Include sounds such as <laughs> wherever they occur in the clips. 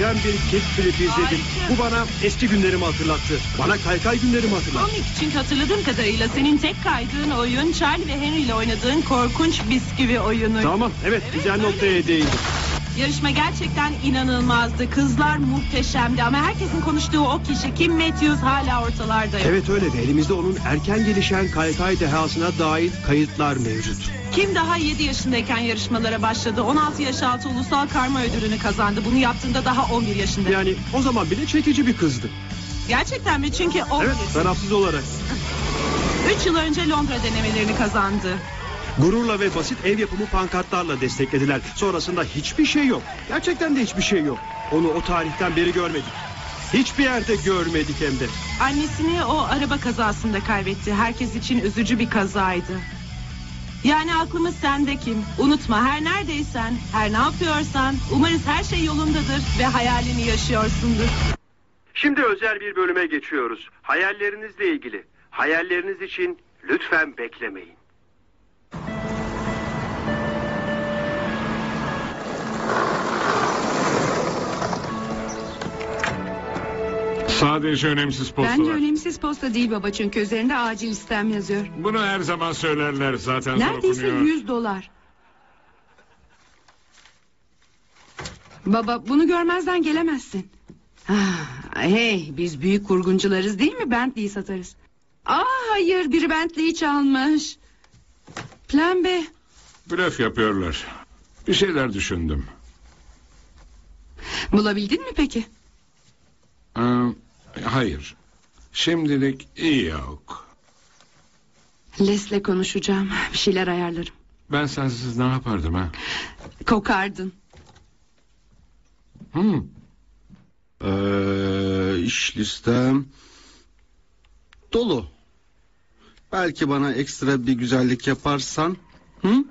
Muhteşem bir kickflip izledim. Harika. Bu bana eski günlerimi hatırlattı. Bana kaykay günlerimi hatırlattı. Komik çünkü hatırladığım kadarıyla senin tek kaydığın oyun Charlie ve Henry ile oynadığın korkunç bisküvi oyunu. Tamam evet güzel noktaya değindim. Yarışma gerçekten inanılmazdı. Kızlar muhteşemdi ama herkesin konuştuğu o kişi Kim Matthews hala ortalarda. Evet öyle ve elimizde onun erken gelişen kaykay dehasına dair kayıtlar mevcut. Kim daha 7 yaşındayken yarışmalara başladı. 16 yaş altı ulusal karma ödülünü kazandı. Bunu yaptığında daha 11 yaşında. Yani o zaman bile çekici bir kızdı. Gerçekten mi? Çünkü 11 Evet tarafsız olarak. <laughs> 3 yıl önce Londra denemelerini kazandı. Gururla ve basit ev yapımı pankartlarla desteklediler. Sonrasında hiçbir şey yok. Gerçekten de hiçbir şey yok. Onu o tarihten beri görmedik. Hiçbir yerde görmedik hem de. Annesini o araba kazasında kaybetti. Herkes için üzücü bir kazaydı. Yani aklımız sende kim? Unutma her neredeysen, her ne yapıyorsan umarız her şey yolundadır ve hayalini yaşıyorsundur. Şimdi özel bir bölüme geçiyoruz. Hayallerinizle ilgili. Hayalleriniz için lütfen beklemeyin. Sadece önemsiz posta Bence önemsiz posta değil baba çünkü üzerinde acil istem yazıyor. Bunu her zaman söylerler zaten zor Neredeyse okunuyor. 100 dolar. Baba bunu görmezden gelemezsin. Ah, hey biz büyük kurguncularız değil mi Bentley'i satarız. Aa hayır biri Bentley'i çalmış. Plan B. Blöf yapıyorlar. Bir şeyler düşündüm. Bulabildin mi peki? Ee, hayır. Şimdilik iyi yok. Les'le konuşacağım. Bir şeyler ayarlarım. Ben sensiz ne yapardım ha? Kokardın. Hmm. Ee, iş listem dolu. Belki bana ekstra bir güzellik yaparsan. Hı?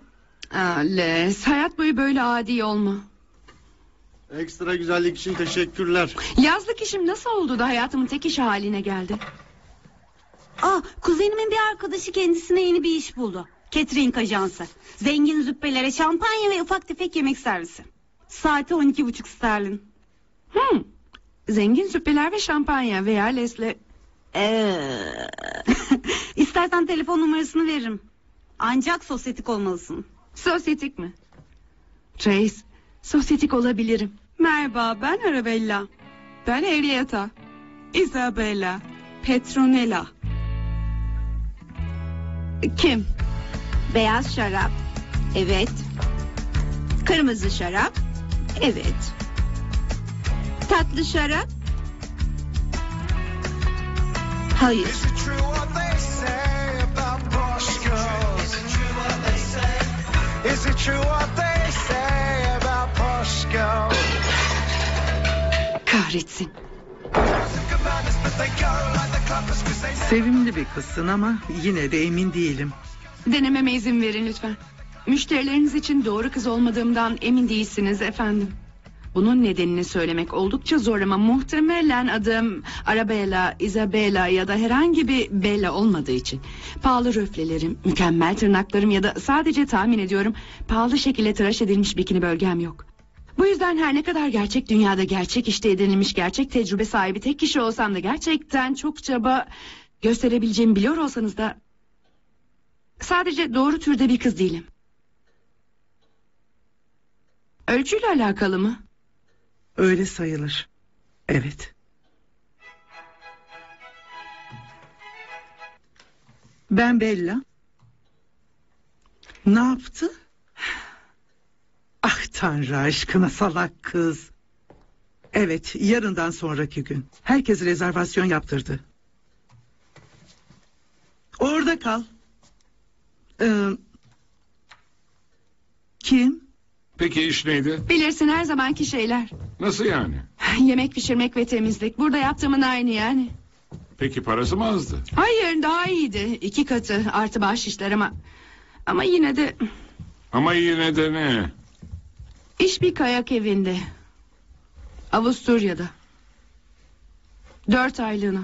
Aa, Les hayat boyu böyle adi olma. Ekstra güzellik için teşekkürler. Yazlık işim nasıl oldu da hayatımın tek işi haline geldi? Aa, kuzenimin bir arkadaşı kendisine yeni bir iş buldu. Catering ajansı. Zengin züppelere şampanya ve ufak tefek yemek servisi. Saati 12 buçuk sterlin. Hmm. Zengin züppeler ve şampanya veya Les'le... Ee, <laughs> İstersen telefon numarasını veririm. Ancak sosyetik olmalısın. Sosyetik mi? Trace, sosyetik olabilirim. Merhaba ben Arabella. Ben Henrietta. Isabella. Petronella. Kim? Beyaz şarap. Evet. Kırmızı şarap. Evet. Tatlı şarap. Hayır. Is it true what they never Sevimli bir kızsın ama yine de emin değilim. Denememe izin verin lütfen. Müşterileriniz için doğru kız olmadığımdan emin değilsiniz efendim. Bunun nedenini söylemek oldukça zor ama muhtemelen adım Arabella, Isabella ya da herhangi bir Bella olmadığı için. Pahalı röflelerim, mükemmel tırnaklarım ya da sadece tahmin ediyorum pahalı şekilde tıraş edilmiş bikini bölgem yok. Bu yüzden her ne kadar gerçek dünyada gerçek işte edinilmiş gerçek tecrübe sahibi tek kişi olsam da gerçekten çok çaba gösterebileceğimi biliyor olsanız da sadece doğru türde bir kız değilim. Ölçüyle alakalı mı? Öyle sayılır. Evet. Ben Bella. Ne yaptı? Ah Tanrı aşkına salak kız. Evet yarından sonraki gün. Herkes rezervasyon yaptırdı. Orada kal. Ee, kim? Peki iş neydi? Bilirsin her zamanki şeyler. Nasıl yani? Yemek pişirmek ve temizlik. Burada yaptığımın aynı yani. Peki parası mı azdı? Hayır daha iyiydi. İki katı artı bahşişler ama... Ama yine de Ama yine de ne? İş bir kayak evinde. Avusturya'da. Dört aylığına.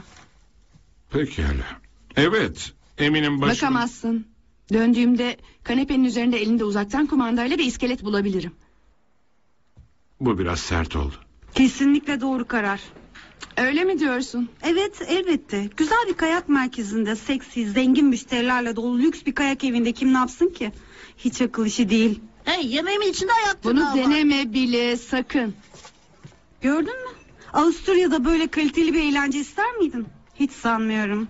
Pekala. Evet. Eminim başım... Bakamazsın. Döndüğümde kanepenin üzerinde elinde uzaktan kumandayla bir iskelet bulabilirim. Bu biraz sert oldu. Kesinlikle doğru karar. Öyle mi diyorsun? Evet elbette. Güzel bir kayak merkezinde seksi, zengin müşterilerle dolu lüks bir kayak evinde kim ne yapsın ki? Hiç akıl işi değil. Hey yemeğimin içinde ayak Bunu var. deneme bile sakın. Gördün mü? Avusturya'da böyle kaliteli bir eğlence ister miydin? Hiç sanmıyorum.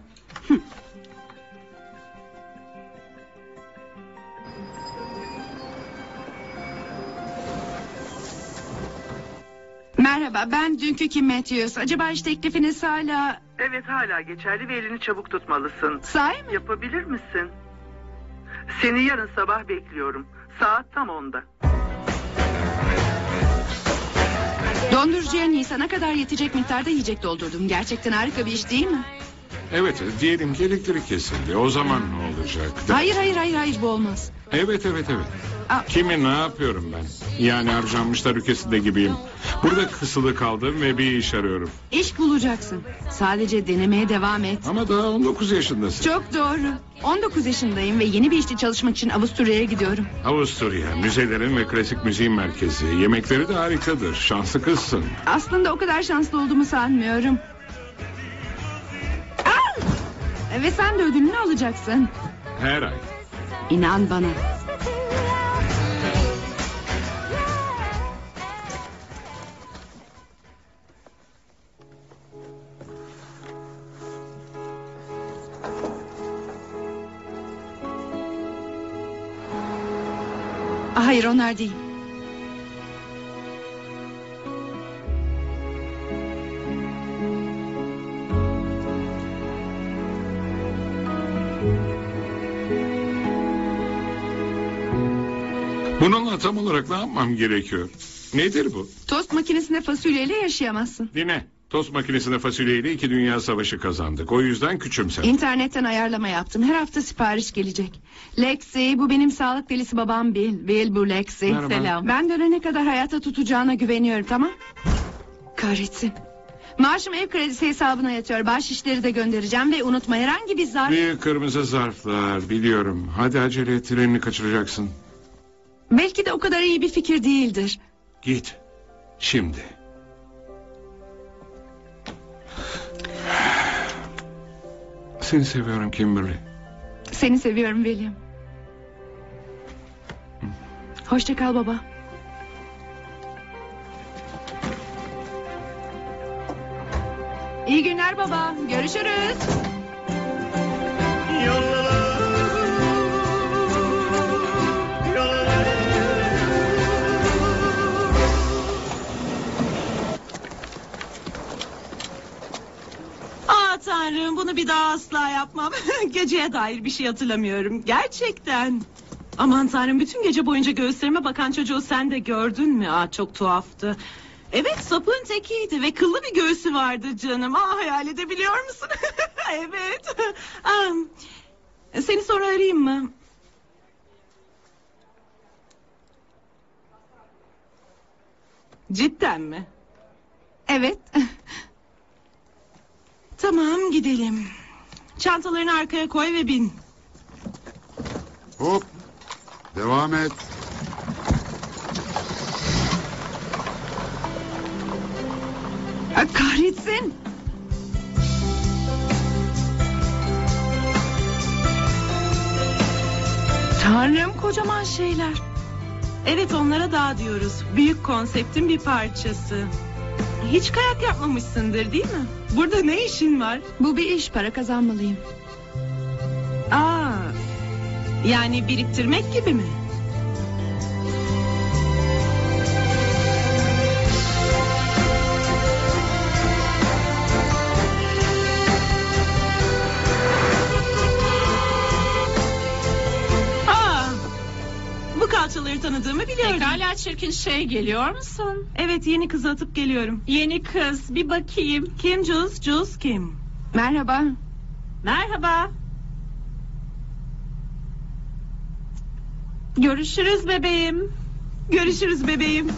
Merhaba ben dünkü Kim Matthews. Acaba iş teklifiniz hala... Evet hala geçerli ve elini çabuk tutmalısın. Sahi mi? Yapabilir misin? Seni yarın sabah bekliyorum. Saat tam onda. Dondurucuya Nisan'a kadar yetecek miktarda yiyecek doldurdum. Gerçekten harika bir iş değil mi? Evet diyelim ki elektrik kesildi. O zaman ne olacak? Hayır hayır hayır hayır bu olmaz. Evet evet evet. Kimi ne yapıyorum ben? Yani harcanmışlar ülkesinde gibiyim. Burada kısılı kaldım ve bir iş arıyorum. İş bulacaksın. Sadece denemeye devam et. Ama daha 19 yaşındasın. Çok doğru. 19 yaşındayım ve yeni bir işte çalışmak için Avusturya'ya gidiyorum. Avusturya, müzelerin ve klasik müziğin merkezi. Yemekleri de harikadır. Şanslı kızsın. Aslında o kadar şanslı olduğumu sanmıyorum. Ve sen de ödülünü alacaksın. Her ay. İnan bana. Hayır onlar değil. Bununla tam olarak ne yapmam gerekiyor? Nedir bu? Tost makinesinde fasulyeyle yaşayamazsın. Dinle. Tost makinesinde fasulyeyle iki dünya savaşı kazandık. O yüzden küçümsem. İnternetten ayarlama yaptım. Her hafta sipariş gelecek. Lexi bu benim sağlık delisi babam Bill. Bill bu Lexi. Merhaba. Selam. Ben dönene kadar hayata tutacağına güveniyorum tamam? Kahretsin. Maaşım ev kredisi hesabına yatıyor. Bahşişleri de göndereceğim ve unutma herhangi bir zar... Büyük kırmızı zarflar biliyorum. Hadi acele et trenini kaçıracaksın. Belki de o kadar iyi bir fikir değildir. Git. Şimdi. Seni seviyorum Kimberly. Seni seviyorum William. Hoşça kal baba. İyi günler baba. Görüşürüz. Aa tanrım bunu bir daha asla yapmam. <laughs> Geceye dair bir şey hatırlamıyorum. Gerçekten. Aman tanrım bütün gece boyunca göğüslerime bakan çocuğu sen de gördün mü? Aa çok tuhaftı. Evet sapığın tekiydi ve kıllı bir göğsü vardı canım. Aa hayal edebiliyor musun? <laughs> evet. Seni sonra arayayım mı? Cidden mi? Evet. <laughs> Tamam gidelim. Çantalarını arkaya koy ve bin. Hop. Devam et. Ah, Kahretsin. Tanrım kocaman şeyler. Evet onlara dağ diyoruz. Büyük konseptin bir parçası. Hiç kayak yapmamışsındır değil mi? Burada ne işin var? Bu bir iş para kazanmalıyım. Aa, yani biriktirmek gibi mi? Aa, bu kalçaları tanıdığımı biliyorum. Çirkin şey geliyor musun? Evet yeni kızı atıp geliyorum. Yeni kız bir bakayım. Kim Jules? Jules kim? Merhaba. Merhaba. Görüşürüz bebeğim. Görüşürüz bebeğim.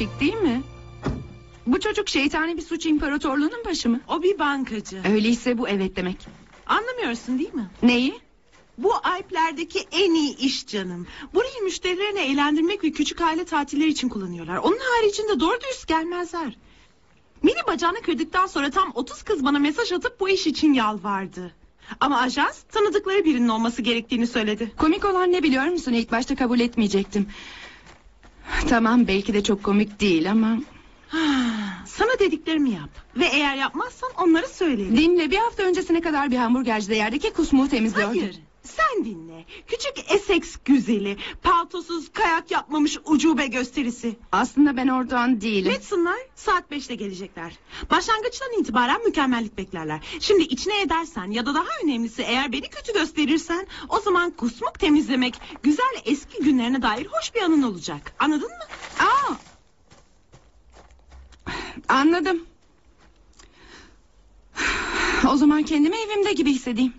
Değişik değil mi? Bu çocuk şeytani bir suç imparatorluğunun başı mı? O bir bankacı. Öyleyse bu evet demek. Anlamıyorsun değil mi? Neyi? Bu Alplerdeki en iyi iş canım. Burayı müşterilerini eğlendirmek ve küçük aile tatilleri için kullanıyorlar. Onun haricinde doğru dürüst gelmezler. Mini bacağını kırdıktan sonra tam 30 kız bana mesaj atıp bu iş için yalvardı. Ama ajans tanıdıkları birinin olması gerektiğini söyledi. Komik olan ne biliyor musun? İlk başta kabul etmeyecektim. Tamam belki de çok komik değil ama... Sana dediklerimi yap. Ve eğer yapmazsan onları söylerim. Dinle bir hafta öncesine kadar bir hamburgercide yerdeki kusmuğu temizliyordu. Hayır. Sen dinle. Küçük Essex güzeli. Paltosuz kayak yapmamış ucube gösterisi. Aslında ben oradan değilim. Matson'lar saat beşte gelecekler. Başlangıçtan itibaren mükemmellik beklerler. Şimdi içine edersen ya da daha önemlisi eğer beni kötü gösterirsen... ...o zaman kusmuk temizlemek güzel eski günlerine dair hoş bir anın olacak. Anladın mı? Aa! Anladım. O zaman kendimi evimde gibi hissedeyim.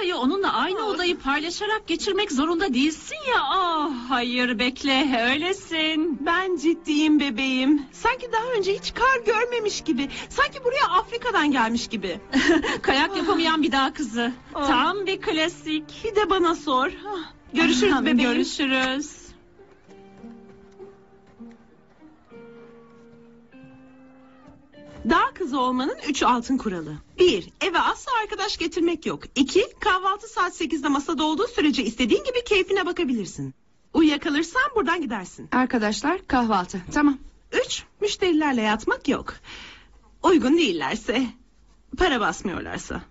Önümüzdeki dört ayı onunla aynı odayı paylaşarak geçirmek zorunda değilsin ya. Ah hayır bekle öylesin. Ben ciddiyim bebeğim. Sanki daha önce hiç kar görmemiş gibi. Sanki buraya Afrika'dan gelmiş gibi. <laughs> Kayak yapamayan bir daha kızı. Ah. Tam bir klasik. Bir de bana sor. Ah, Görüşürüz bebeğim. Görüşürüz. Dağ kızı olmanın üç altın kuralı. Bir, eve asla arkadaş getirmek yok. İki, kahvaltı saat sekizde masada olduğu sürece istediğin gibi keyfine bakabilirsin. Uyuyakalırsan buradan gidersin. Arkadaşlar kahvaltı. Tamam. Üç, müşterilerle yatmak yok. Uygun değillerse, para basmıyorlarsa,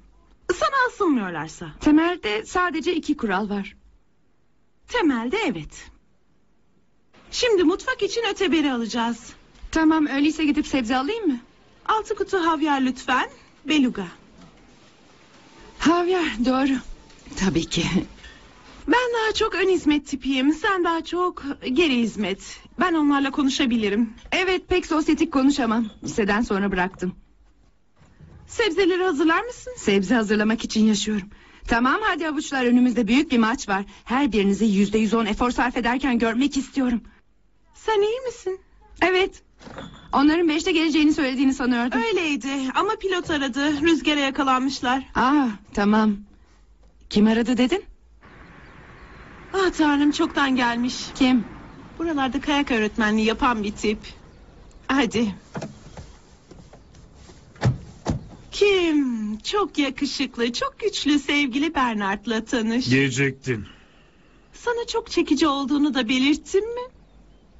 sana asılmıyorlarsa. Temelde sadece iki kural var. Temelde evet. Şimdi mutfak için öteberi alacağız. Tamam öyleyse gidip sebze alayım mı? Altı kutu havyar lütfen. Beluga. Havyar doğru. Tabii ki. Ben daha çok ön hizmet tipiyim. Sen daha çok geri hizmet. Ben onlarla konuşabilirim. Evet pek sosyetik konuşamam. Liseden sonra bıraktım. Sebzeleri hazırlar mısın? Sebze hazırlamak için yaşıyorum. Tamam hadi avuçlar önümüzde büyük bir maç var. Her birinizi yüzde yüz on efor sarf ederken görmek istiyorum. Sen iyi misin? Evet. Onların beşte geleceğini söylediğini sanıyordum. Öyleydi ama pilot aradı. Rüzgara yakalanmışlar. Aa tamam. Kim aradı dedin? Ah tanrım çoktan gelmiş. Kim? Buralarda kayak öğretmenliği yapan bir tip. Hadi. Kim? Çok yakışıklı, çok güçlü sevgili Bernard'la tanış. Geciktin. Sana çok çekici olduğunu da belirttim mi?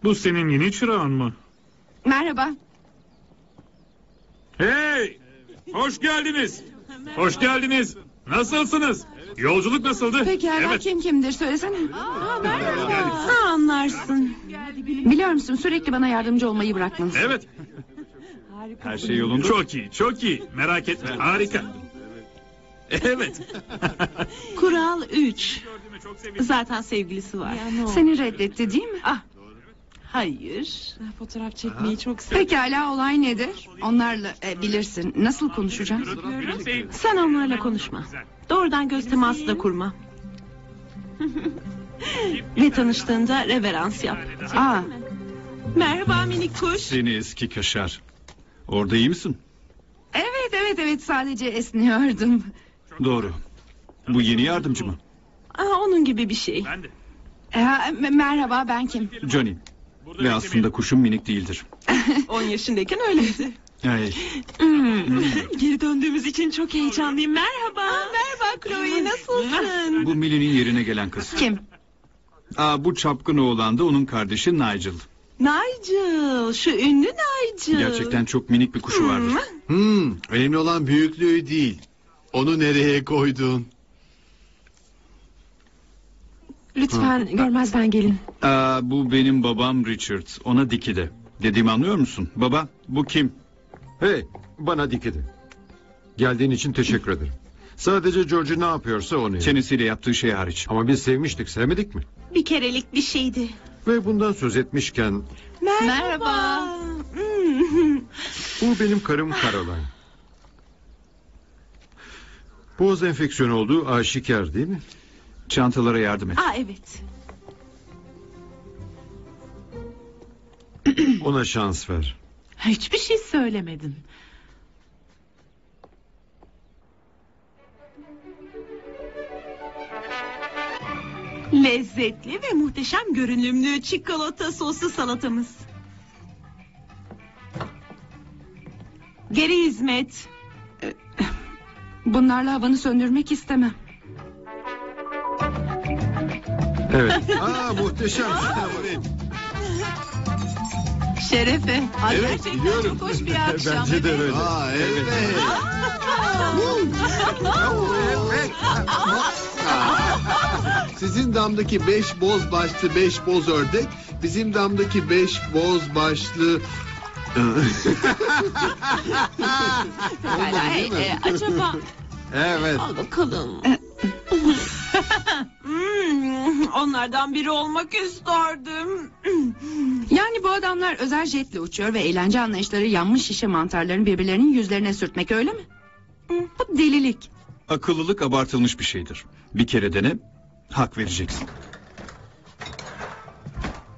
Bu senin yeni çırağın mı? Merhaba. Hey! Hoş geldiniz. Hoş geldiniz. Nasılsınız? Yolculuk nasıldı? Pekala Evet. kim kimdir söylesene. Ha, anlarsın. Biliyor musun sürekli bana yardımcı olmayı bırakmalısın. Evet. Her şey yolunda. Çok iyi, çok iyi. Merak etme, harika. Evet. Kural 3. Zaten sevgilisi var. Seni reddetti değil mi? Ah. Hayır. Fotoğraf çekmeyi çok seviyorum. Pekala olay nedir? Onlarla e, bilirsin. Nasıl konuşacağız? Sen onlarla konuşma. Doğrudan göz teması da kurma. <laughs> Ve tanıştığında reverans yap. Aa, Merhaba minik kuş. Seni eski kaşar. Orada iyi misin? evet evet evet sadece esniyordum. Doğru. Bu yeni yardımcı mı? Aa, onun gibi bir şey. E, ha, me- merhaba ben kim? Johnny. Ve aslında kuşum minik değildir. <laughs> 10 yaşındayken öyleydi. Ay, Hmm. Geri döndüğümüz için çok heyecanlıyım. Merhaba. merhaba Chloe nasılsın? bu Millie'nin yerine gelen kız. Kim? Aa, bu çapkın oğlan da onun kardeşi Nigel. Nigel. Şu ünlü Nigel. Gerçekten çok minik bir kuşu vardır. Hmm, önemli olan büyüklüğü değil. Onu nereye koydun? Lütfen görmezden gelin. Aa, bu benim babam Richard. Ona dikide. Dediğimi anlıyor musun? Baba bu kim? Hey, bana dikedi. Geldiğin için teşekkür ederim. Sadece George ne yapıyorsa onu yap. Çenesiyle yaptığı şey hariç. Ama biz sevmiştik, sevmedik mi? Bir kerelik bir şeydi. Ve bundan söz etmişken Merhaba. Bu benim karım Caroline. Boğaz enfeksiyonu olduğu aşikar değil mi? Çantalara yardım et. Aa evet. <clears throat> Ona şans ver. Hiçbir şey söylemedin. Lezzetli ve muhteşem görünümlü çikolata soslu salatamız. Geri hizmet. Bunlarla havanı söndürmek istemem. Evet. Aa muhteşem. Evet. Şerefe. Ay, Evet, gerçekten biliyorum. çok hoş bir akşam. Bence de öyle. Aa, evet. Sizin damdaki beş boz başlı beş boz ördek, bizim damdaki beş boz başlı... Pekala, e, acaba Evet. al bakalım. Onlardan biri olmak isterdim. <clears throat> Yani bu adamlar özel jetle uçuyor ve eğlence anlayışları yanmış şişe mantarlarını birbirlerinin yüzlerine sürtmek öyle mi? Bu delilik. Akıllılık abartılmış bir şeydir. Bir kere dene, hak vereceksin.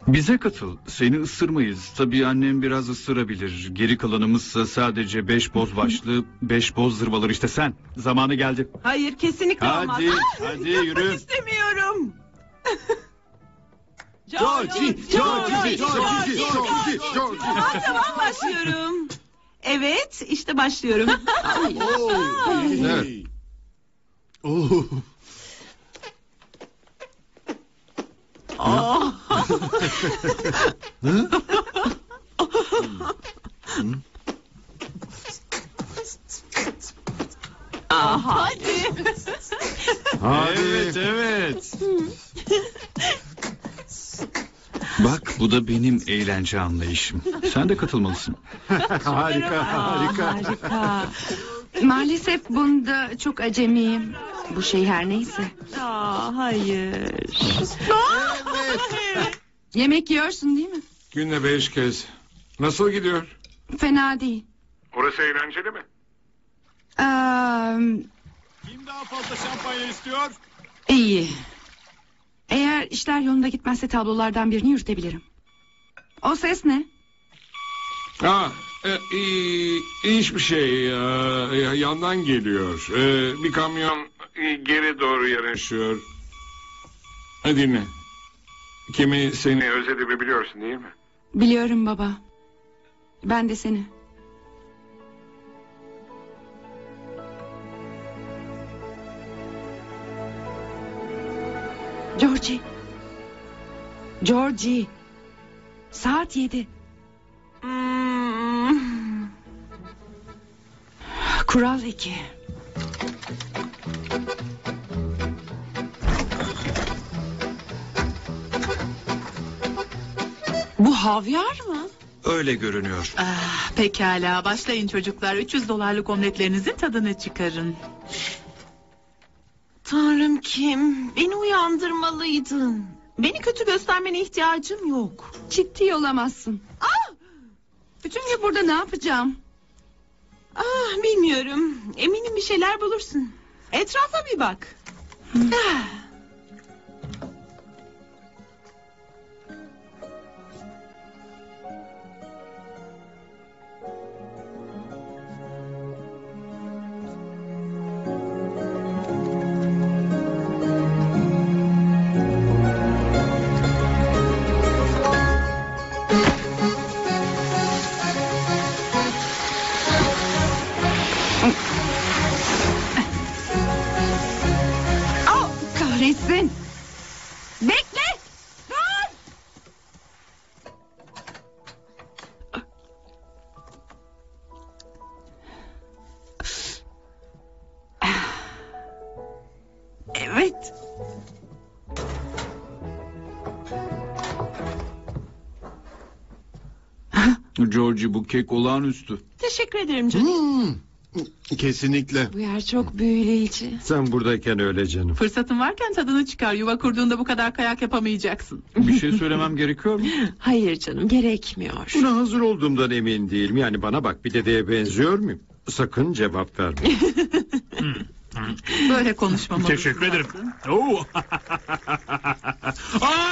Bize katıl, seni ısırmayız. Tabii annem biraz ısırabilir. Geri kalanımızsa sadece beş boz başlı, <laughs> beş boz zırvalar işte sen. Zamanı geldi. Hayır kesinlikle olmaz. Hadi, Ah, <laughs> hadi yapmak yürü. istemiyorum. Georgie, Georgie, Georgie, Georgie, Georgie. Tamam tamam başlıyorum. Evet işte başlıyorum. Evet. Oo. Oh. Ah, hadi. Hadi. Evet, evet. Bak bu da benim eğlence anlayışım. Sen de katılmalısın. <laughs> harika, harika. Harika. Maalesef bunda çok acemiyim. Bu şey her neyse. Aa, hayır. <laughs> Yemek yiyorsun değil mi? Günde beş kez. Nasıl gidiyor? Fena değil. Orası eğlenceli mi? Kim daha fazla şampanya istiyor? iyi. Eğer işler yolunda gitmezse tablolardan birini yürütebilirim. O ses ne? Aa, e, iyi, hiçbir şey. e, yandan geliyor. E, bir kamyon e, geri doğru yanaşıyor. Hadi dinle. Kimi seni özlediğimi biliyorsun değil mi? Biliyorum baba. Ben de seni. Georgie. Georgie. Saat yedi. Hmm. Kural 2. Bu havyar mı? Öyle görünüyor. Ah, pekala başlayın çocuklar. 300 dolarlık omletlerinizin tadını çıkarın. Tanrım kim? Beni uyandırmalıydın. Beni kötü göstermene ihtiyacım yok. Ciddi olamazsın. Ah! Bütün gün burada ne yapacağım? Ah bilmiyorum. Eminim bir şeyler bulursun. Etrafa bir bak. Ah. Bu kek olağanüstü. Teşekkür ederim canım. Kesinlikle. Bu yer çok büyüleyici. Sen buradayken öyle canım. Fırsatın varken tadını çıkar. Yuva kurduğunda bu kadar kayak yapamayacaksın. Bir şey söylemem gerekiyor mu? <laughs> Hayır canım gerekmiyor. Buna hazır olduğumdan emin değilim. Yani bana bak bir dedeye benziyor muyum? Sakın cevap verme. <laughs> Böyle konuşmamalısın. Teşekkür ederim. Oo. <laughs> Aa!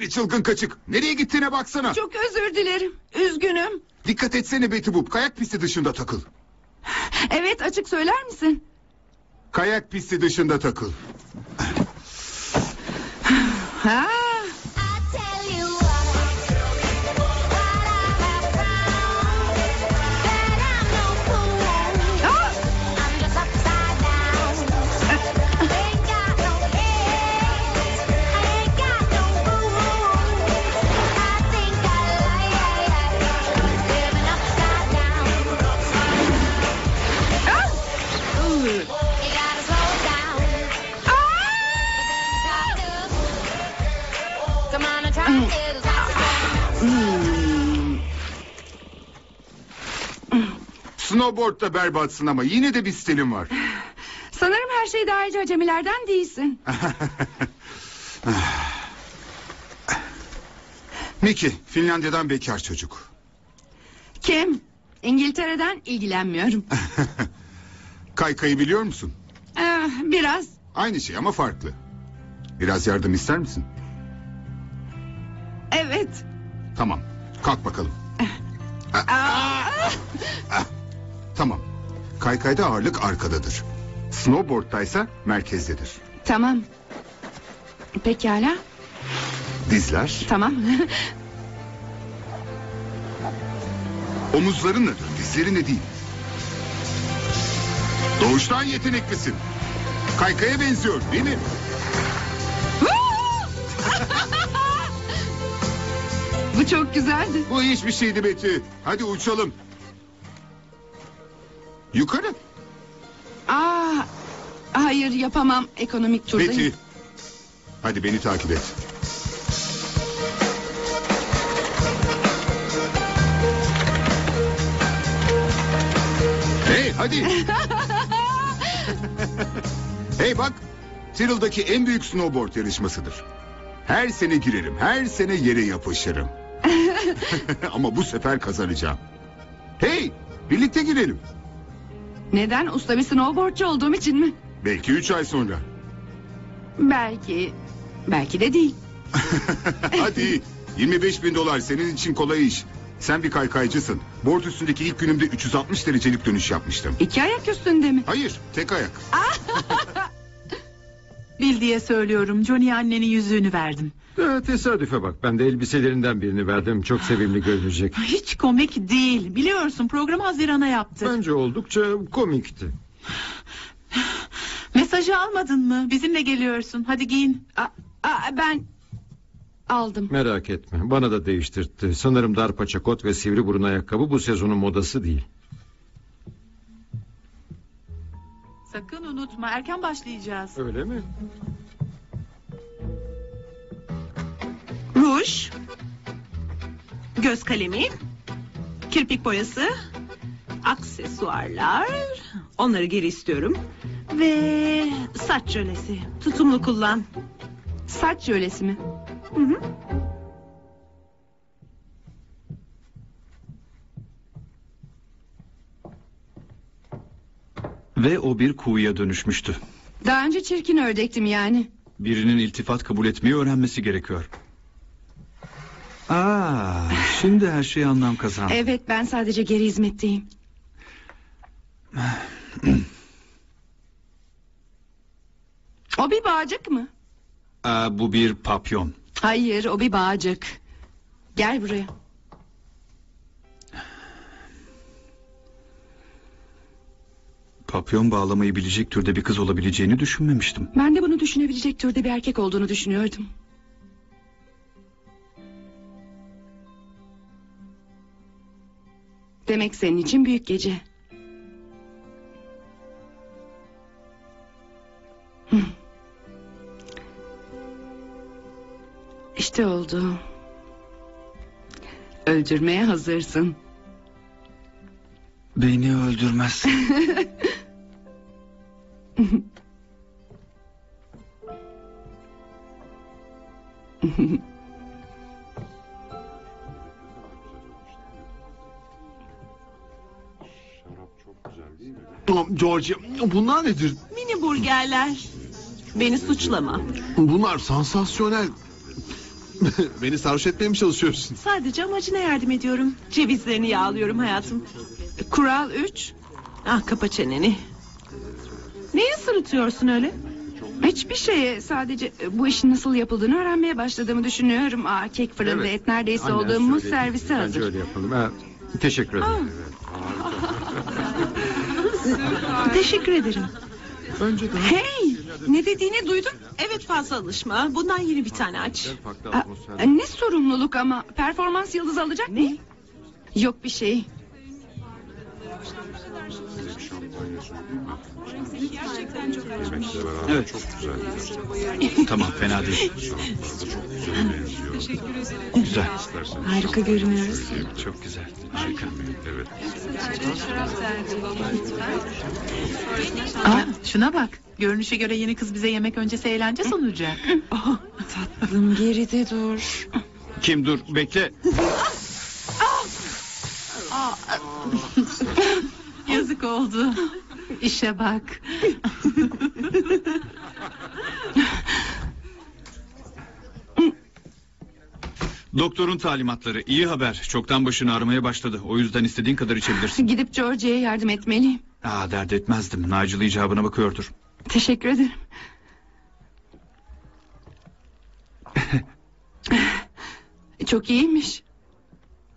Seni çılgın kaçık. Nereye gittiğine baksana. Çok özür dilerim. Üzgünüm. Dikkat etsene Betty Boop. Kayak pisti dışında takıl. Evet açık söyler misin? Kayak pisti dışında takıl. Ha? Snowboard'da berbatsın ama yine de bir stilin var. <sighs> Sanırım her şey dahilci acemilerden değilsin. <sighs> Mickey, Finlandiya'dan bekar çocuk. Kim? İngiltere'den ilgilenmiyorum. <laughs> Kaykayı biliyor musun? Eh, biraz. Aynı şey ama farklı. Biraz yardım ister misin? Evet. Tamam. Kalk bakalım. Aa! Tamam. Kaykayda ağırlık arkadadır. Snowboard'daysa merkezdedir. Tamam. Pekala. Dizler Tamam. <laughs> omuzlarınla dön, dizlerine değil. Doğuştan yeteneklisin. Kaykaya benziyor değil mi? <laughs> Bu çok güzeldi. Bu hiçbir şeydi Betty. Hadi uçalım. Yukarı. Aa, hayır yapamam. Ekonomik turdayım. Betty. Hadi beni takip et. Hey hadi. <laughs> hey bak. Tyrrell'daki en büyük snowboard yarışmasıdır. Her sene girerim, her sene yere yapışırım. <laughs> <laughs> Ama bu sefer kazanacağım. Hey, birlikte girelim. Neden? Usta bir snowboardçu olduğum için mi? Belki üç ay sonra. Belki. Belki de değil. <laughs> Hadi 25 bin dolar senin için kolay iş. Sen bir kaykaycısın. Board üstündeki ilk günümde 360 derecelik dönüş yapmıştım. İki ayak üstünde mi? Hayır, tek ayak. <laughs> Bil diye söylüyorum. Johnny'ye annenin yüzüğünü verdim. Ee, tesadüfe bak. Ben de elbiselerinden birini verdim. Çok sevimli görünecek. Hiç komik değil. Biliyorsun programı Haziran'a yaptık. Bence oldukça komikti. Mesajı almadın mı? Bizimle geliyorsun. Hadi giyin. Aa, ben aldım. Merak etme. Bana da değiştirtti. Sanırım dar paça kot ve sivri burun ayakkabı bu sezonun modası değil. Sakın unutma erken başlayacağız. Öyle mi? Ruj. Göz kalemi. Kirpik boyası. Aksesuarlar. Onları geri istiyorum. Ve saç jölesi. Tutumlu kullan. Saç jölesi mi? Hı hı. Ve o bir kuğuya dönüşmüştü. Daha önce çirkin ördektim yani. Birinin iltifat kabul etmeyi öğrenmesi gerekiyor. Şimdi her şey anlam kazandı. Evet ben sadece geri hizmetteyim. <clears throat> O bir bağcık mı? Aa, bu bir papyon. Hayır o bir bağcık. Gel buraya. Papyon bağlamayı bilecek türde bir kız olabileceğini düşünmemiştim. Ben de bunu düşünebilecek türde bir erkek olduğunu düşünüyordum. Demek senin için büyük gece. <laughs> İşte oldu. Öldürmeye hazırsın. Beni <laughs> <laughs> öldürmez. George bunlar nedir? Mini burgerler. Beni suçlama. Bunlar sansasyonel. <laughs> Beni sarhoş etmeye mi çalışıyorsun? Sadece amacına yardım ediyorum. Cevizlerini yağlıyorum hayatım. Kural 3. Ah kapa çeneni. Neye sırıtıyorsun öyle? Hiçbir şeye sadece e, bu işin nasıl yapıldığını öğrenmeye başladığımı düşünüyorum. Aa, kek fırında Evet. et neredeyse Annen olduğum muz söyledi. servisi Bence hazır. öyle yapalım. Ha, teşekkür ederim. <laughs> Teşekkür ederim. Önce de... Hey ne dediğini duydun. Evet fazla alışma. Bundan yeni bir tane aç. Aa, ne sorumluluk ama performans yıldızı alacak mı? Yok bir şey. Evet. tamam fena değil. Güzel. Harika görünüyoruz. Çok güzel. Harika. Evet. Aa, şuna bak. Görünüşe göre yeni kız bize yemek öncesi eğlence sunacak. Tatlım geride dur. Kim dur bekle. Yazık oldu. İşe bak. Doktorun talimatları. iyi haber. Çoktan başını ağrımaya başladı. O yüzden istediğin kadar içebilirsin. Gidip George'ye yardım etmeliyim. Aa, dert etmezdim. Nigel icabına bakıyordur. Teşekkür ederim. <laughs> Çok iyiymiş.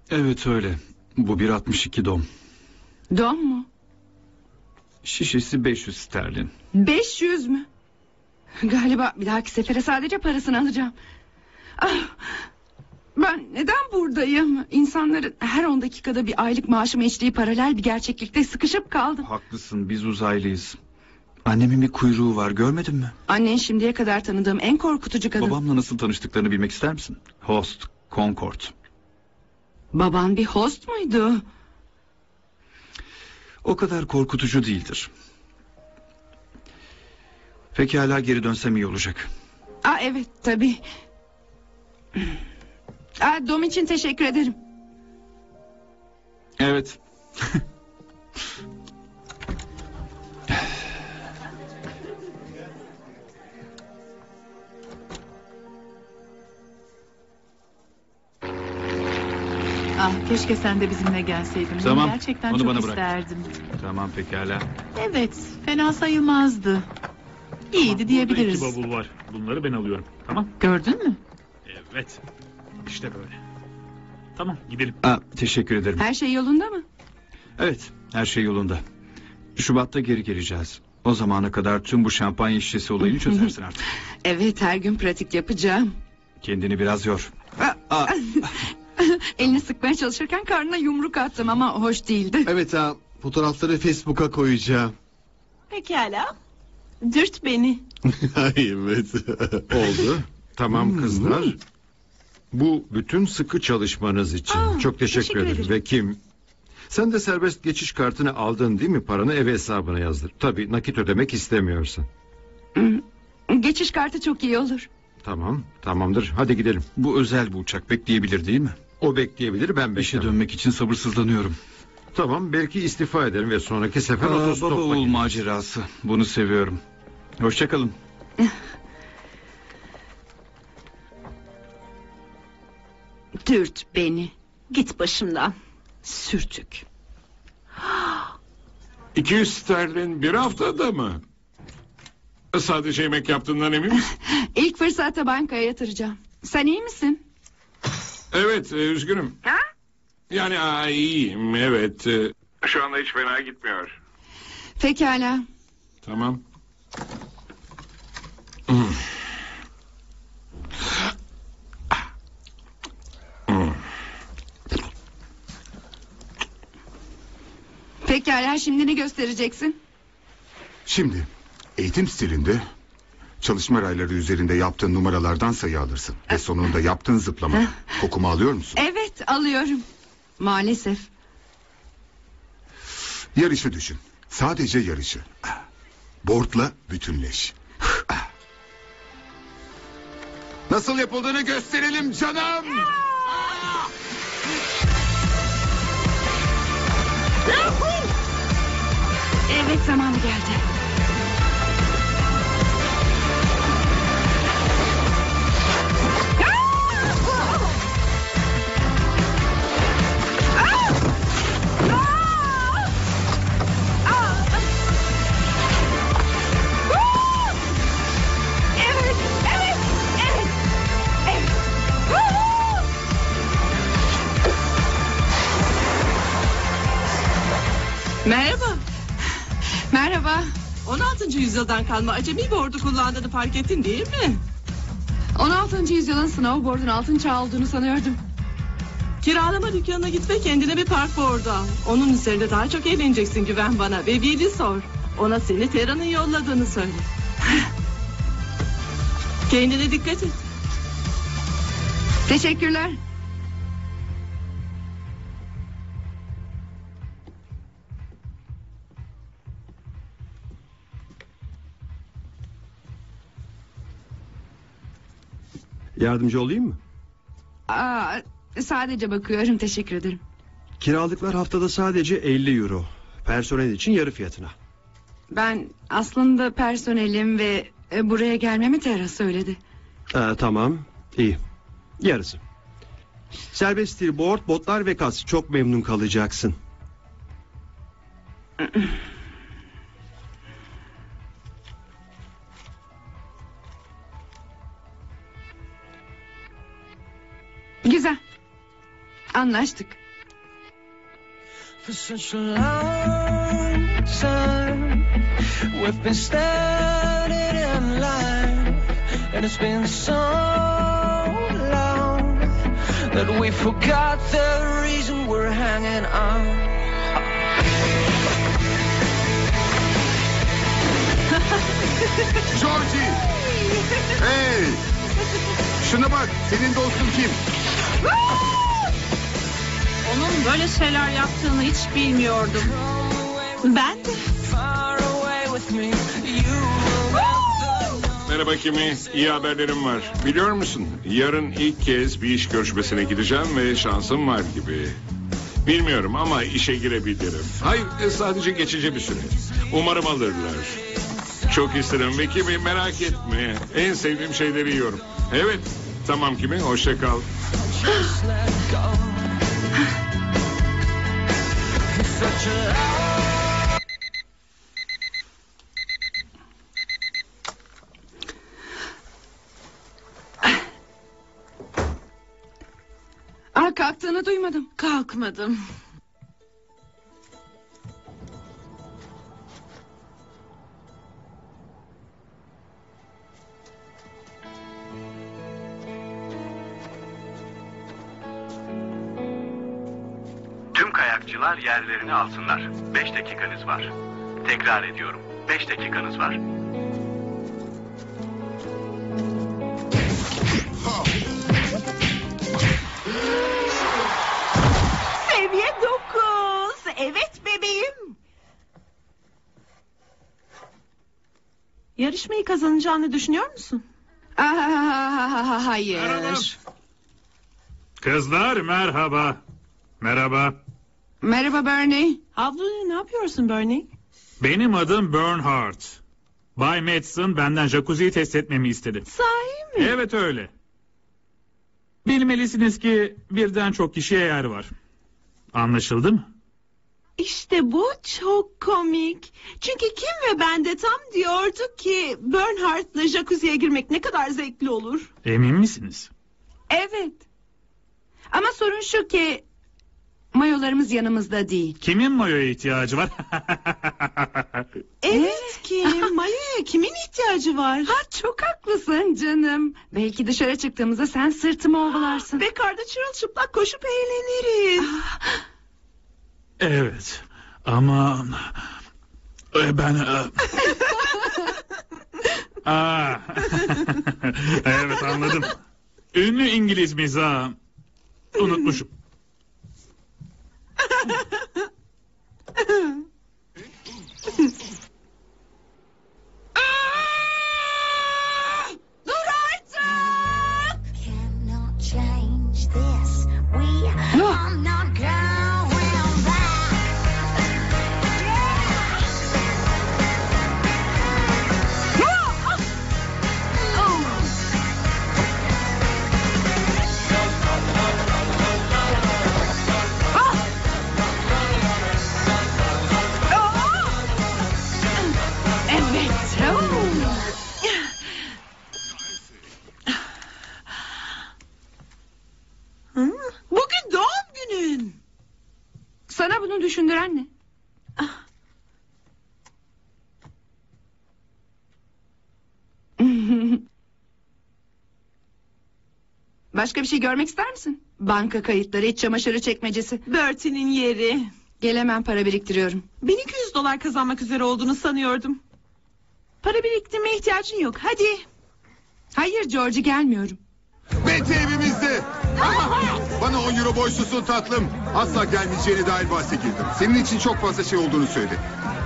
Evet öyle. Bu bir 62 dom. Don mu? Şişesi 500 sterlin. 500 mü? Galiba bir dahaki sefere sadece parasını alacağım. Ah, ben neden buradayım? İnsanların her 10 dakikada bir aylık maaşıma içtiği paralel bir gerçeklikte sıkışıp kaldım. Haklısın biz uzaylıyız. Annemin bir kuyruğu var görmedin mi? Annen şimdiye kadar tanıdığım en korkutucu kadın. Babamla nasıl tanıştıklarını bilmek ister misin? Host, Concord. Baban bir host muydu? O kadar korkutucu değildir. Pekala geri dönsem iyi olacak. Aa, evet tabii. Aa, dom için teşekkür ederim. Evet. <laughs> keşke sen de bizimle gelseydin. Bunu Tamam, Gerçekten onu çok bana bırak. isterdim. Tamam pekala. Evet fena sayılmazdı. İyiydi diyebiliriz. Burada iki bavul var. Bunları ben alıyorum. Tamam. Gördün mü? Evet. İşte böyle. Tamam gidelim. Aa, teşekkür ederim. Her şey yolunda mı? Evet her şey yolunda. Şubat'ta geri geleceğiz. O zamana kadar tüm bu şampanya şişesi olayını <laughs> çözersin artık. Evet her gün pratik yapacağım. Kendini biraz yor. <laughs> <laughs> Elini sıkmaya çalışırken karnına yumruk attım ama hoş değildi. Evet ha fotoğrafları Facebook'a koyacağım. Pekala. Dürt beni. <laughs> Ay evet. <laughs> Oldu. Tamam kızlar. Bu bütün sıkı çalışmanız için. Aa, Çok teşekkür, teşekkür ederim. ederim. Ve Kim? Sen de serbest geçiş kartını aldın değil mi? Paranı ev hesabına yazdır. Tabii nakit ödemek istemiyorsan. Geçiş kartı çok iyi olur. Tamam, tamamdır. Hadi gidelim. Bu özel bu uçak bekleyebilir değil mi? O bekleyebilir, ben İşe beklemem. dönmek için sabırsızlanıyorum. Tamam, belki istifa ederim ve sonraki sefer Aa, otostopla baba oğul giderim. macerası. Bunu seviyorum. Hoşçakalın. <laughs> Dürt beni. Git başımdan. Sürtük. <gasps> 200 sterlin bir haftada mı? Sadece yemek yaptığından emin misin? <laughs> İlk fırsatta bankaya yatıracağım. Sen iyi misin? Evet, e, üzgünüm. Ha? Yani aa, iyiyim, evet. e, Şu anda hiç fena gitmiyor. Pekala. Tamam. Pekala şimdi ne göstereceksin? Şimdi eğitim stilinde çalışma rayları üzerinde yaptığın numaralardan sayı alırsın. Ve sonunda yaptığın zıplama. Kokumu alıyor musun? Evet alıyorum. Maalesef. Yarışı düşün. Sadece yarışı. Board'la bütünleş. Nasıl yapıldığını gösterelim canım. Evet zamanı geldi. Merhaba. Merhaba. 16. yüzyıldan kalma acemi bir ordu kullandığını fark ettin değil mi? 16. yüzyılın snowboard'un altın çağı olduğunu sanıyordum. Kiralama dükkanına git ve kendine bir park boardu al. Onun üzerinde daha çok eğleneceksin güven bana. Ve Bill'i sor. Ona seni Tera'nın yolladığını söyle. <laughs> Kendine dikkat et. Teşekkürler. Yardımcı olayım mı? Aa, sadece bakıyorum teşekkür ederim. Kiralıklar haftada sadece 50 euro. Personel için yarı fiyatına. Ben aslında personelim ve e, buraya gelmemi Tera söyledi. Ee, tamam, iyi. Yarısı. Serbest stil board, botlar ve kas. Çok memnun kalacaksın. <laughs> Güzel. Anlaştık. For such a long time, we've been standing in line, and it's been so long that we forgot the reason we're hanging on. Georgie! Hey! Şuna bak, senin dostun kim? Onun böyle şeyler yaptığını hiç bilmiyordum. Ben de. Merhaba Kimi, iyi haberlerim var. Biliyor musun, yarın ilk kez bir iş görüşmesine gideceğim ve şansım var gibi. Bilmiyorum ama işe girebilirim. Hayır, e, sadece geçici bir süre. Umarım alırlar. Çok isterim ve Kimi merak etme. En sevdiğim şeyleri yiyorum. Evet, tamam Kimi, hoşça kal. Aa, kalktığını duymadım. Kalkmadım. Yerlerini alsınlar. 5 dakikanız var. Tekrar ediyorum. 5 dakikanız var. Seviye 9. Evet bebeğim. Yarışmayı kazanacağını düşünüyor musun? Aa, hayır. Kızlar merhaba. Merhaba. Merhaba Bernie. Havlu ne yapıyorsun Bernie? Benim adım Bernhardt. Bay Madsen benden jacuzziyi test etmemi istedi. Sahi mi? Evet öyle. Bilmelisiniz ki birden çok kişiye yer var. Anlaşıldı mı? İşte bu çok komik. Çünkü Kim ve ben de tam diyorduk ki Bernhardt'la jacuzziye girmek ne kadar zevkli olur. Emin misiniz? Evet. Ama sorun şu ki mayolarımız yanımızda değil. Kimin mayoya ihtiyacı var? <laughs> Evet Kim. <laughs> Mayoya kimin ihtiyacı var? Ha çok haklısın canım. Belki dışarı çıktığımızda sen sırtımı ovalarsın. Ve karda çırılçıplak koşup eğleniriz. evet. Ama e, ben e, <laughs> Aa. evet anladım. Ünlü İngiliz mizah. Unutmuşum. Mm-hmm. <laughs> <laughs> <laughs> Sana bunu düşündüren ne? <laughs> Başka bir şey görmek ister misin? Banka kayıtları, iç çamaşırı çekmecesi. Bertie'nin yeri. Gelemem para biriktiriyorum. 1200 dolar kazanmak üzere olduğunu sanıyordum. Para biriktirmeye ihtiyacın yok. Hadi. Hayır George gelmiyorum. Betty evimizde. Bana 10 euro borçlusun tatlım. Asla gelmeyeceğine dair bahse girdim. Senin için çok fazla şey olduğunu söyledi.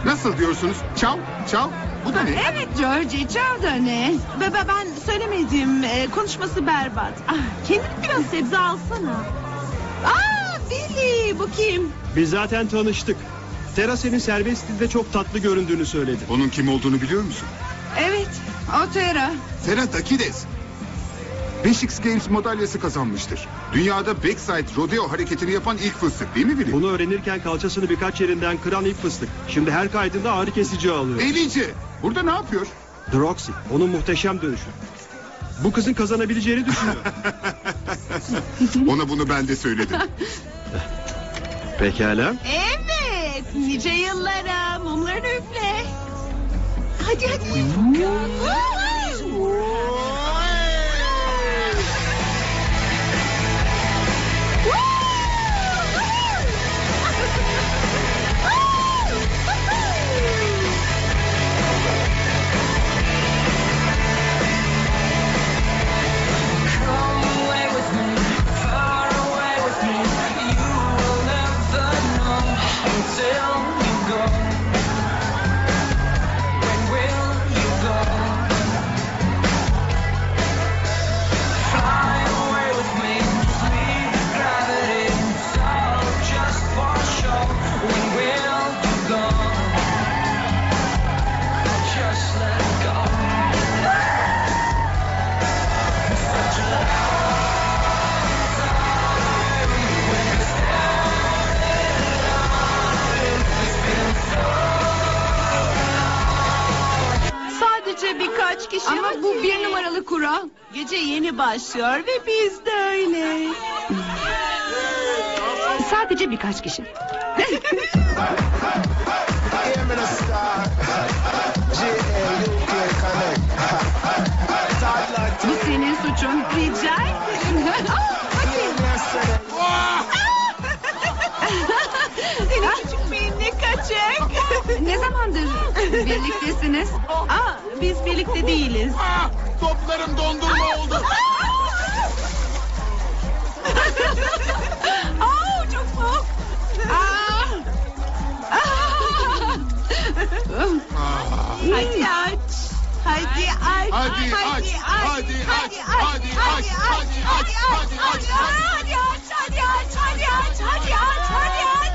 Nasıl diyorsunuz? Çal, çal. Bu da ne? Evet George, çal da ne? Baba ben söylemedim. Ee, konuşması berbat. Ah, kendini biraz sebze alsana. Aa Billy bu kim? Biz zaten tanıştık. Tera senin serbest stilde çok tatlı göründüğünü söyledi. Onun kim olduğunu biliyor musun? Evet, o Tera. Tera Dakides. 5X Games madalyası kazanmıştır. Dünyada backside rodeo hareketini yapan ilk fıstık değil mi Billy? Bunu öğrenirken kalçasını birkaç yerinden kıran ilk fıstık. Şimdi her kaydında ağrı kesici alıyor. Delice. Burada ne yapıyor? Droxy. Onun muhteşem dönüşü. Bu kızın kazanabileceğini düşünüyor. <laughs> Ona bunu ben de söyledim. <laughs> Pekala. Evet. Nice yıllara. Mumlarını üfle. Hadi hadi. Kaç kişi? Ama bu bir numaralı kural. Gece yeni başlıyor ve biz de öyle. Sadece birkaç kişi. Bu senin suçun. Rica ederim. <laughs> Seni kaçak. Ne zamandır birliktesiniz? Aa, biz birlikte değiliz. Toplarım dondurma oldu. Aa, çok soğuk. Aa. Aç. Hadi aç. Hadi aç, hadi aç, hadi aç, hadi aç, hadi aç. Hadi aç, hadi aç, hadi aç, hadi aç, hadi aç, hadi aç,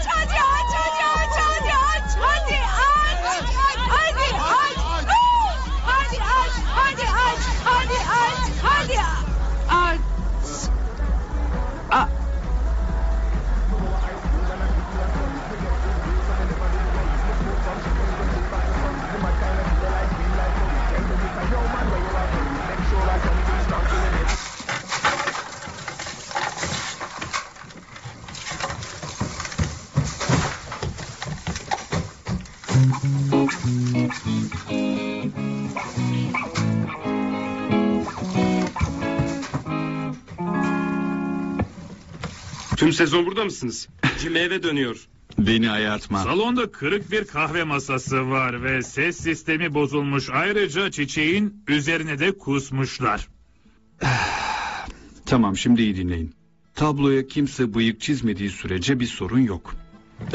Tüm sezon burada mısınız? Jim eve dönüyor. Beni ayartma. Salonda kırık bir kahve masası var ve ses sistemi bozulmuş. Ayrıca çiçeğin üzerine de kusmuşlar. <sighs> Tamam şimdi iyi dinleyin. Tabloya kimse bıyık çizmediği sürece bir sorun yok. <sighs>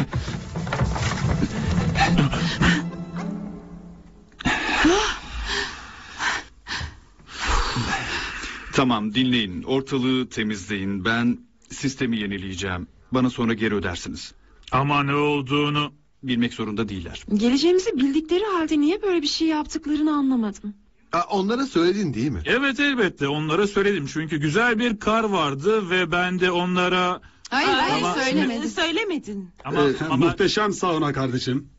Tamam dinleyin. Ortalığı temizleyin. Ben sistemi yenileyeceğim. Bana sonra geri ödersiniz. Ama ne olduğunu... Bilmek zorunda değiller. Geleceğimizi bildikleri halde niye böyle bir şey yaptıklarını anlamadım. Aa, onlara söyledin değil mi? Evet elbette onlara söyledim çünkü güzel bir kar vardı ve ben de onlara... Hayır hayır Ama söylemedin. Söylemedin. Ama, Ee, ama Muhteşem sauna kardeşim.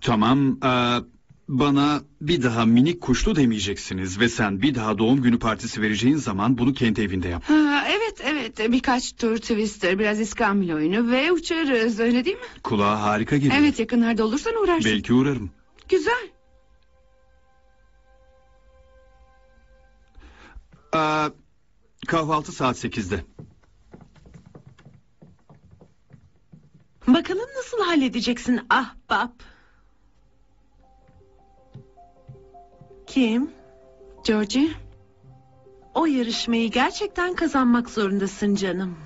Tamam. eee, bana bir daha minik kuşlu demeyeceksiniz ve sen bir daha doğum günü partisi vereceğin zaman bunu kendi evinde yap. Ha, evet evet birkaç tur twister biraz iskambil oyunu ve uçarız öyle değil mi? Kulağa harika geliyor. Evet yakınlarda olursan uğrarsın. Belki uğrarım. Güzel. Eee, kahvaltı saat sekizde. Bakalım nasıl halledeceksin ahbap. Kim? Georgie. O yarışmayı gerçekten kazanmak zorundasın canım.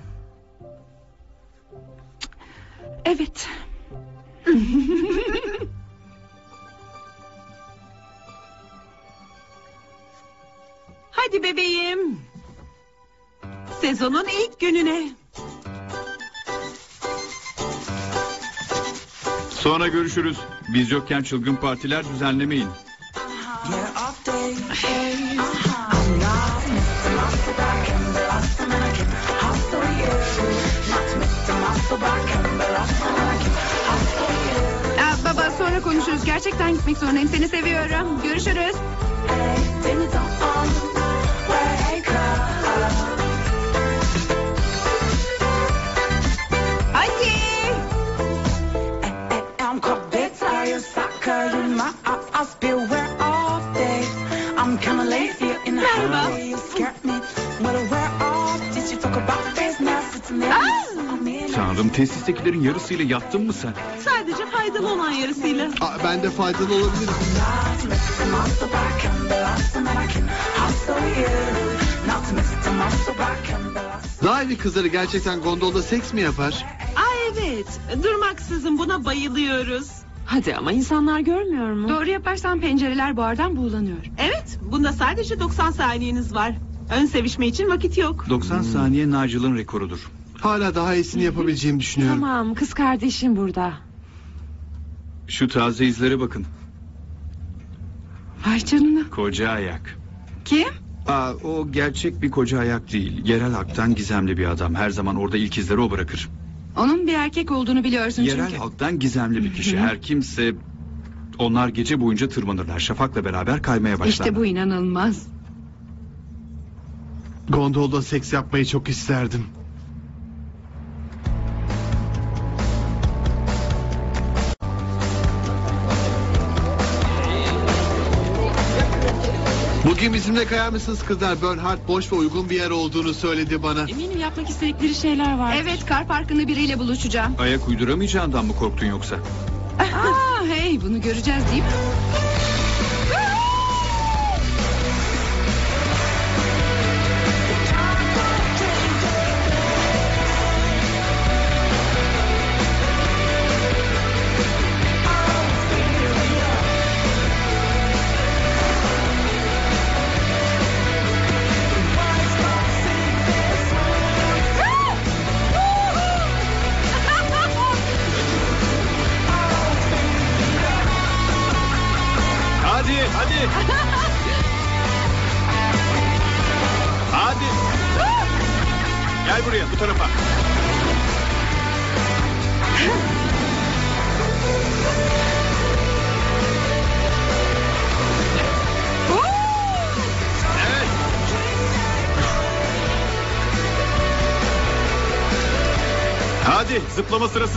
Evet. <laughs> Hadi bebeğim. Sezonun ilk gününe. Sonra görüşürüz. Biz yokken çılgın partiler düzenlemeyin. Aa, baba sonra konuşuruz. Gerçekten gitmek zorundayım. Seni seviyorum. Görüşürüz. Hadi. I'm caught. İn Tanrım tesistekilerin yarısıyla yattın mı sen? Sadece faydalı olan yarısıyla. Aa, ben de faydalı olabilirim. Daha iyi kızları gerçekten gondolda seks mi yapar? Aa evet. Durmaksızın buna bayılıyoruz. Hadi ama insanlar görmüyor mu? Doğru yaparsan pencereler buhardan buğulanıyor. Evet. Bunda sadece 90 saniyeniz var. Ön sevişme için vakit yok. 90 saniye Nigel'ın rekorudur. Hala daha iyisini yapabileceğimi düşünüyorum. Tamam kız kardeşim burada. Şu taze izlere bakın. Ay canına. Koca ayak. Kim? Aa, o gerçek bir koca ayak değil. Yerel halktan gizemli bir adam. Her zaman orada ilk izleri o bırakır. Onun bir erkek olduğunu biliyorsun Yerel çünkü. halktan gizemli bir kişi. Her kimse Onlar gece boyunca tırmanırlar. Şafak'la beraber kaymaya başlarlar. İşte bu inanılmaz. Gondolda seks yapmayı çok isterdim. Bugün bizimle kayar mısınız kızlar? Bernhard boş ve uygun bir yer olduğunu söyledi bana. Eminim yapmak istedikleri şeyler var. Evet kar parkında biriyle buluşacağım. Ayak uyduramayacağından mı korktun yoksa? <laughs> Aa, hey bunu göreceğiz değil mi?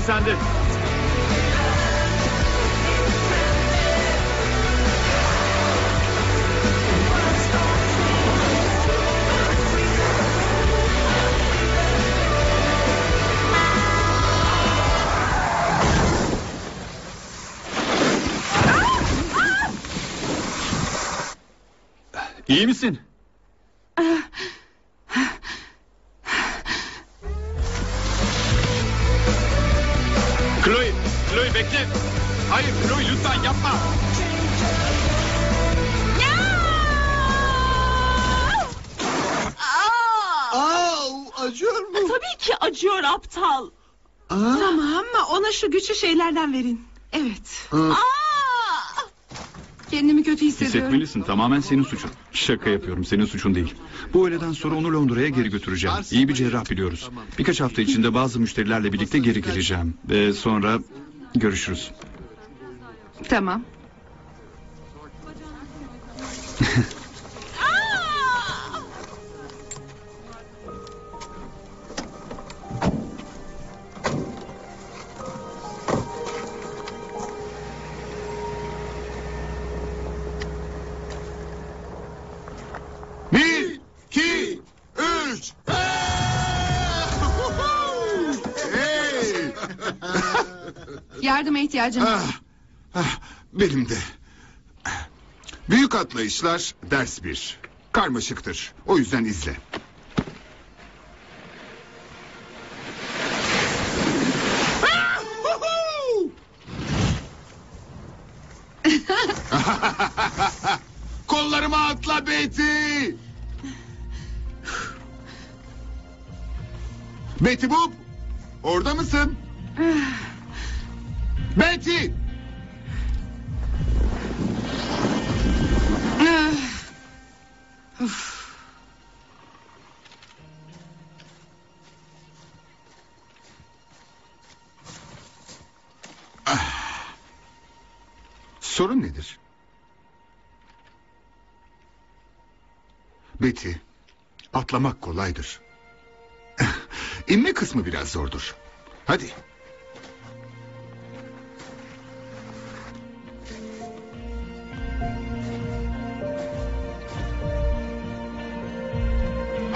Sırası sende. İyi misin? Ki acıyor aptal. Tamam ona şu güçlü şeylerden verin. Evet. Kendimi kötü hissediyorum. Hissetmelisin tamamen senin suçun. Şaka yapıyorum senin suçun değil. Bu öğleden sonra onu Londra'ya geri götüreceğim. İyi bir cerrah biliyoruz. Birkaç hafta içinde bazı müşterilerle birlikte geri geleceğim. Ve sonra görüşürüz. Tamam. <laughs> Yardıma ihtiyacım var. Ah, benim de. Büyük atlayışlar ders bir. Karmaşıktır. O yüzden izle. <laughs> Kollarıma atla Betty. Betty Boop. Orada mısın? Betty. Ah. Sorun nedir? Betty, atlamak kolaydır. İnme kısmı biraz zordur. Hadi.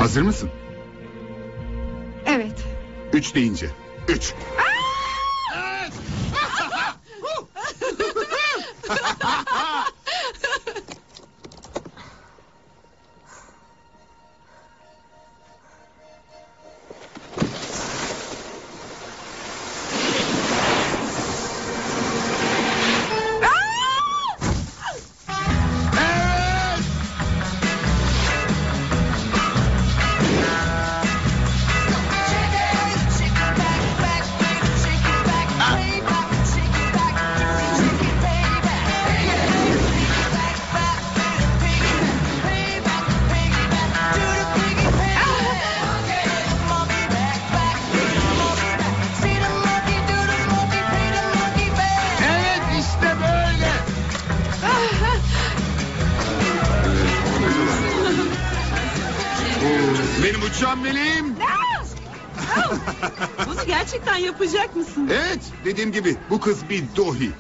Hazır mısın? Evet. Üç deyince. Üç. Chicken, <laughs> <laughs> <laughs> Lütfen meleğim. Bunu gerçekten yapacak mısın? Evet dediğim gibi bu kız bir dohi.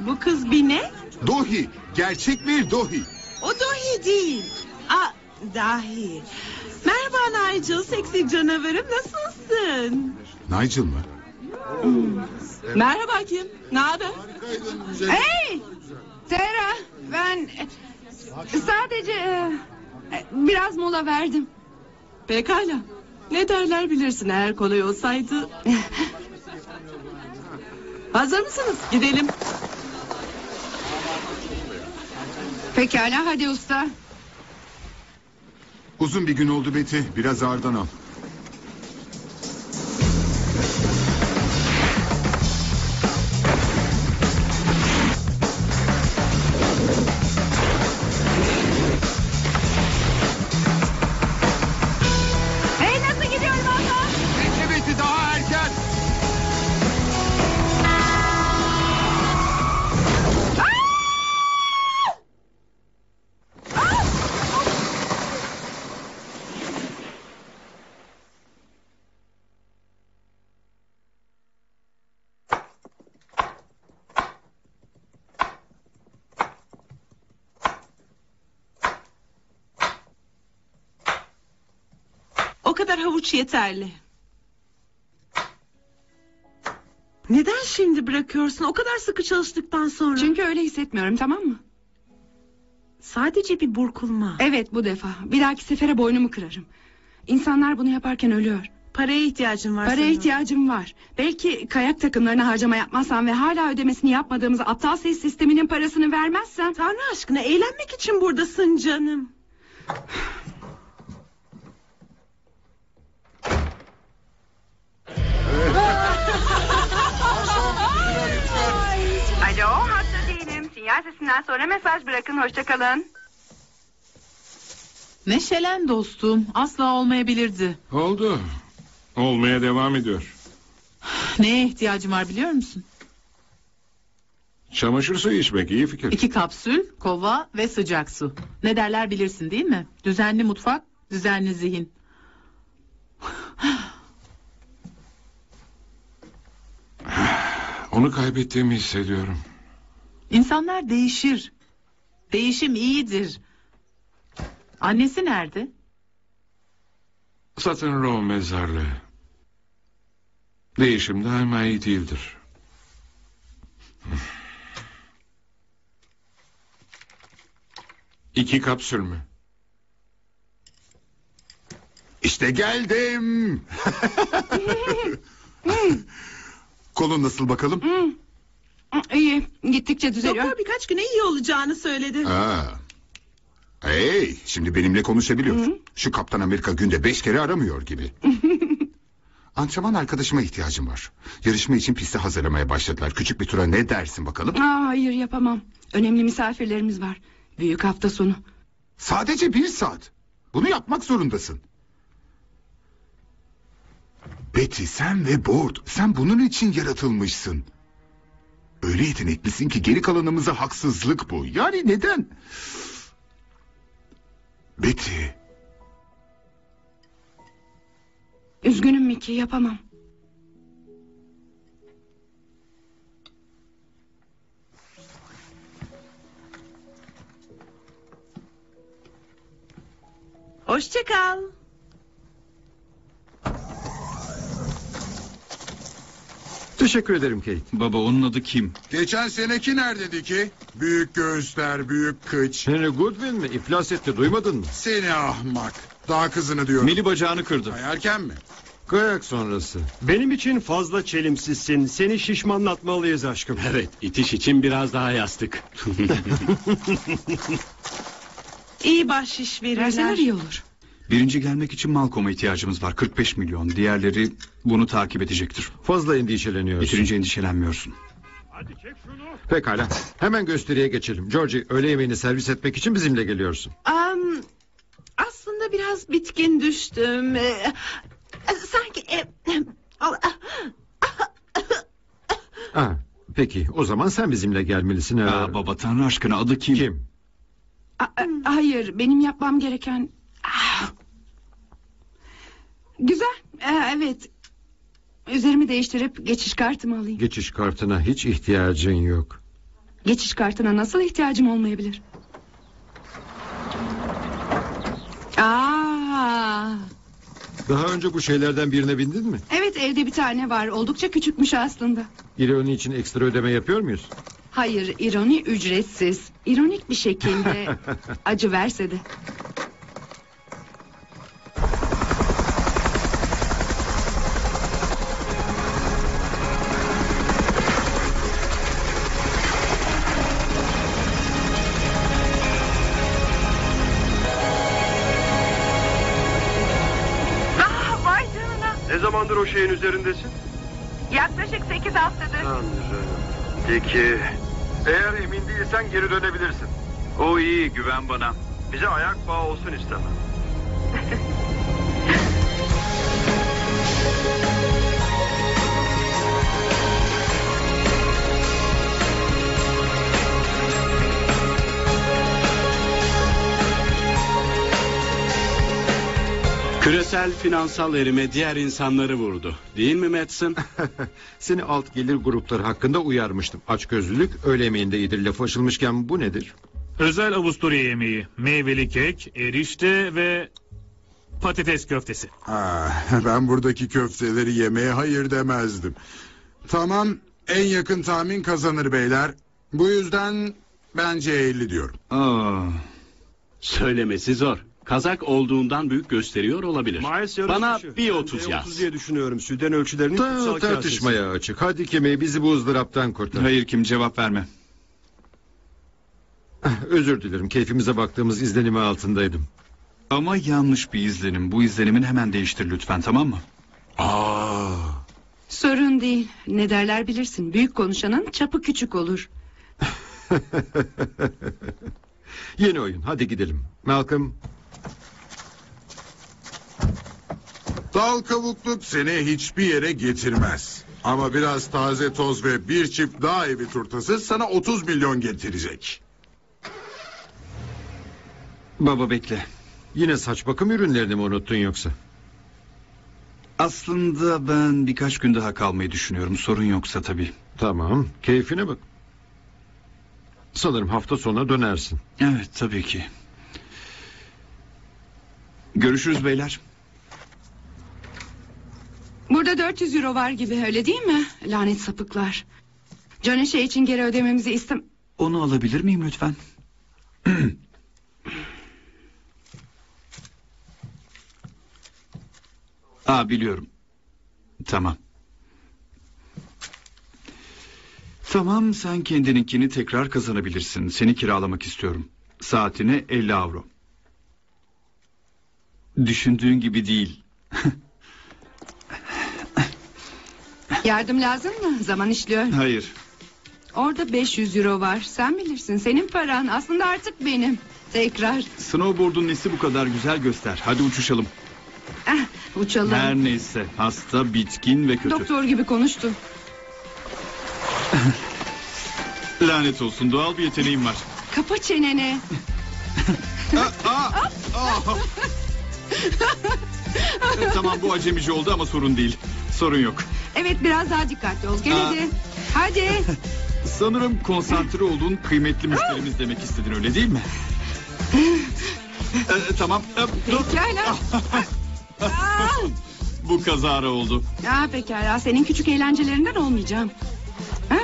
Bu kız bir ne? Dohi. Gerçek bir dohi. O dahi değil. Aa, dahi. Merhaba Nigel, seksi canavarım nasılsın? Nigel mı? Merhaba Kim, ne haber? Hey! Tera ben e, sadece e, e, biraz mola verdim. Pekala. Ne derler bilirsin eğer kolay olsaydı. Hazır mısınız? Gidelim. Pekala hadi usta. Uzun bir gün oldu Betty. Biraz ağırdan al. Havuç yeterli. Neden şimdi bırakıyorsun? O kadar sıkı çalıştıktan sonra. Çünkü öyle hissetmiyorum tamam mı? Sadece bir burkulma. Evet bu defa. Bir dahaki sefere boynumu kırarım. İnsanlar bunu yaparken ölüyor. Paraya ihtiyacın var. Paraya sanırım. ihtiyacım var. Belki kayak takımlarına harcama yapmazsam ve hala ödemesini yapmadığımız aptal ses sisteminin parasını vermezsem... Tanrı aşkına eğlenmek için buradasın canım. <sighs> Alo hatta değilim. Sinyal sesinden sonra mesaj bırakın. Hoşçakalın. Neşelen dostum. Asla olmayabilirdi. Oldu. Olmaya devam ediyor. Neye ihtiyacım var biliyor musun? Çamaşır suyu içmek iyi fikir. İki kapsül, kova ve sıcak su. Ne derler bilirsin değil mi? Düzenli mutfak, düzenli zihin. Onu kaybettiğimi hissediyorum. İnsanlar değişir. Değişim iyidir. Annesi nerede? Satın Row mezarlığı. Değişim daima iyi değildir. İki kapsül mü? İşte geldim. <laughs> Kolun nasıl bakalım? İyi. Gittikçe düzeliyor. Doktor birkaç güne iyi olacağını söyledi. Aa. Hey, şimdi benimle konuşabiliyorsun. Şu Kaptan Amerika günde beş kere aramıyor gibi. <laughs> Antrenman arkadaşıma ihtiyacım var. Yarışma için pisti hazırlamaya başladılar. Küçük bir tura ne dersin bakalım? Aa, hayır yapamam. Önemli misafirlerimiz var. Büyük hafta sonu. Sadece bir saat. Bunu yapmak zorundasın. Betty sen ve Board sen bunun için yaratılmışsın. Öyle yeteneklisin ki geri kalanımıza haksızlık bu. Yani neden? Betty Üzgünüm Mickey yapamam. Hoşça kal. Teşekkür ederim Kate. Baba onun adı kim? Geçen seneki neredeydi ki? Büyük göğüsler, büyük kıç. Henry Goodwin mi? İflas etti duymadın mı? Seni ahmak. Daha kızını diyorum. Mili bacağını kırdı. Erken mi? Kayak sonrası. Benim için fazla çelimsizsin. Seni şişmanlatmalıyız aşkım. Evet, itiş için biraz daha yastık. <laughs> İyi bahşiş verirler. Verseler iyi olur. Birinci gelmek için Malcolm'a ihtiyacımız var. 45 milyon. Diğerleri bunu takip edecektir. Fazla endişeleniyorsun. Bitirince endişelenmiyorsun. Pekala. Hemen gösteriye geçelim. Georgie öğle yemeğini servis etmek için bizimle geliyorsun. Am, aslında biraz bitkin düştüm. Ee, sanki... e, Ha, peki o zaman sen bizimle gelmelisin. Aa, baba tanrı aşkına adı kim? Kim? A- hayır benim yapmam gereken... Ah. Güzel. Ee, evet. Üzerimi değiştirip geçiş kartımı alayım. Geçiş kartına hiç ihtiyacın yok. Geçiş kartına nasıl ihtiyacım olmayabilir? Aa, Daha önce bu şeylerden birine bindin mi? evet evde bir tane var. Oldukça küçükmüş aslında. İroni için ekstra ödeme yapıyor muyuz? Hayır, ironi ücretsiz. İronik bir şekilde <laughs> acı verse de. Zamandır o şeyin üzerindesin? Yaklaşık 8 haftadır. Peki. Eğer emin değilsen geri dönebilirsin. O iyi güven bana. Bize ayak bağı olsun istemem. <laughs> Küresel finansal erime diğer insanları vurdu. Değil mi Madsen? <laughs> Seni alt gelir grupları hakkında uyarmıştım. Açgözlülük öğle yemeğinde iyidir. Lafı açılmışken bu nedir? Özel Avusturya yemeği, meyveli kek, erişte ve patates köftesi. Ah, <laughs> ben buradaki köfteleri yemeye hayır demezdim. Tamam en yakın tahmin kazanır beyler. Bu yüzden bence 50 diyorum. Aa, söylemesi zor. Kazak olduğundan büyük gösteriyor olabilir. Bana bir otuz yaz. 30 diye düşünüyorum. Süden ölçülerinin Ta- kutsal tartışmaya açık. Hadi kemiği bizi bu ızdıraptan kurtar. Hayır kim cevap verme. Özür dilerim. Keyfimize baktığımız izlenimi altındaydım. Ama yanlış bir izlenim. Bu izlenimi hemen değiştir lütfen tamam mı? Aa. Sorun değil. Ne derler bilirsin. Büyük konuşanın çapı küçük olur. <laughs> Yeni oyun. Hadi gidelim. Malcolm. Dal kavukluk seni hiçbir yere getirmez. Ama biraz taze toz ve bir çift daha evi turtası sana 30 milyon getirecek. Baba bekle. Yine saç bakım ürünlerini mi unuttun yoksa? Aslında ben birkaç gün daha kalmayı düşünüyorum. Sorun yoksa tabii. Tamam. Keyfine bak. Sanırım hafta sonuna dönersin. Evet tabii ki. Görüşürüz beyler. Burada 400 euro var gibi öyle değil mi? Lanet sapıklar. Johnny şey için geri ödememizi istem... Onu alabilir miyim lütfen? <clears throat> Aa biliyorum. Tamam. Tamam sen kendininkini tekrar kazanabilirsin. Seni kiralamak istiyorum. Saatine 50 avro. Düşündüğün gibi değil. <laughs> Yardım lazım mı? Zaman işliyor. Hayır. Orada 500 euro var. Sen bilirsin. Senin paran aslında artık benim. Tekrar. Snowboard'un nesi bu kadar güzel göster. Hadi uçuşalım. Ah, uçalım. Her neyse. Hasta, bitkin ve kötü. Doktor gibi konuştu. Lanet olsun doğal bir yeteneğim var. Kapa çeneni. E, <laughs> tamam bu acemici oldu ama sorun değil. Sorun yok. Evet biraz daha dikkatli ol. Gel Aa. hadi. Hadi. <laughs> Sanırım konsantre olduğun kıymetli müşterimiz demek istedin öyle değil mi? E, tamam. E, dur. Pekala. <laughs> Bu kazara oldu. Aa, pekala. Senin küçük eğlencelerinden olmayacağım. Ah.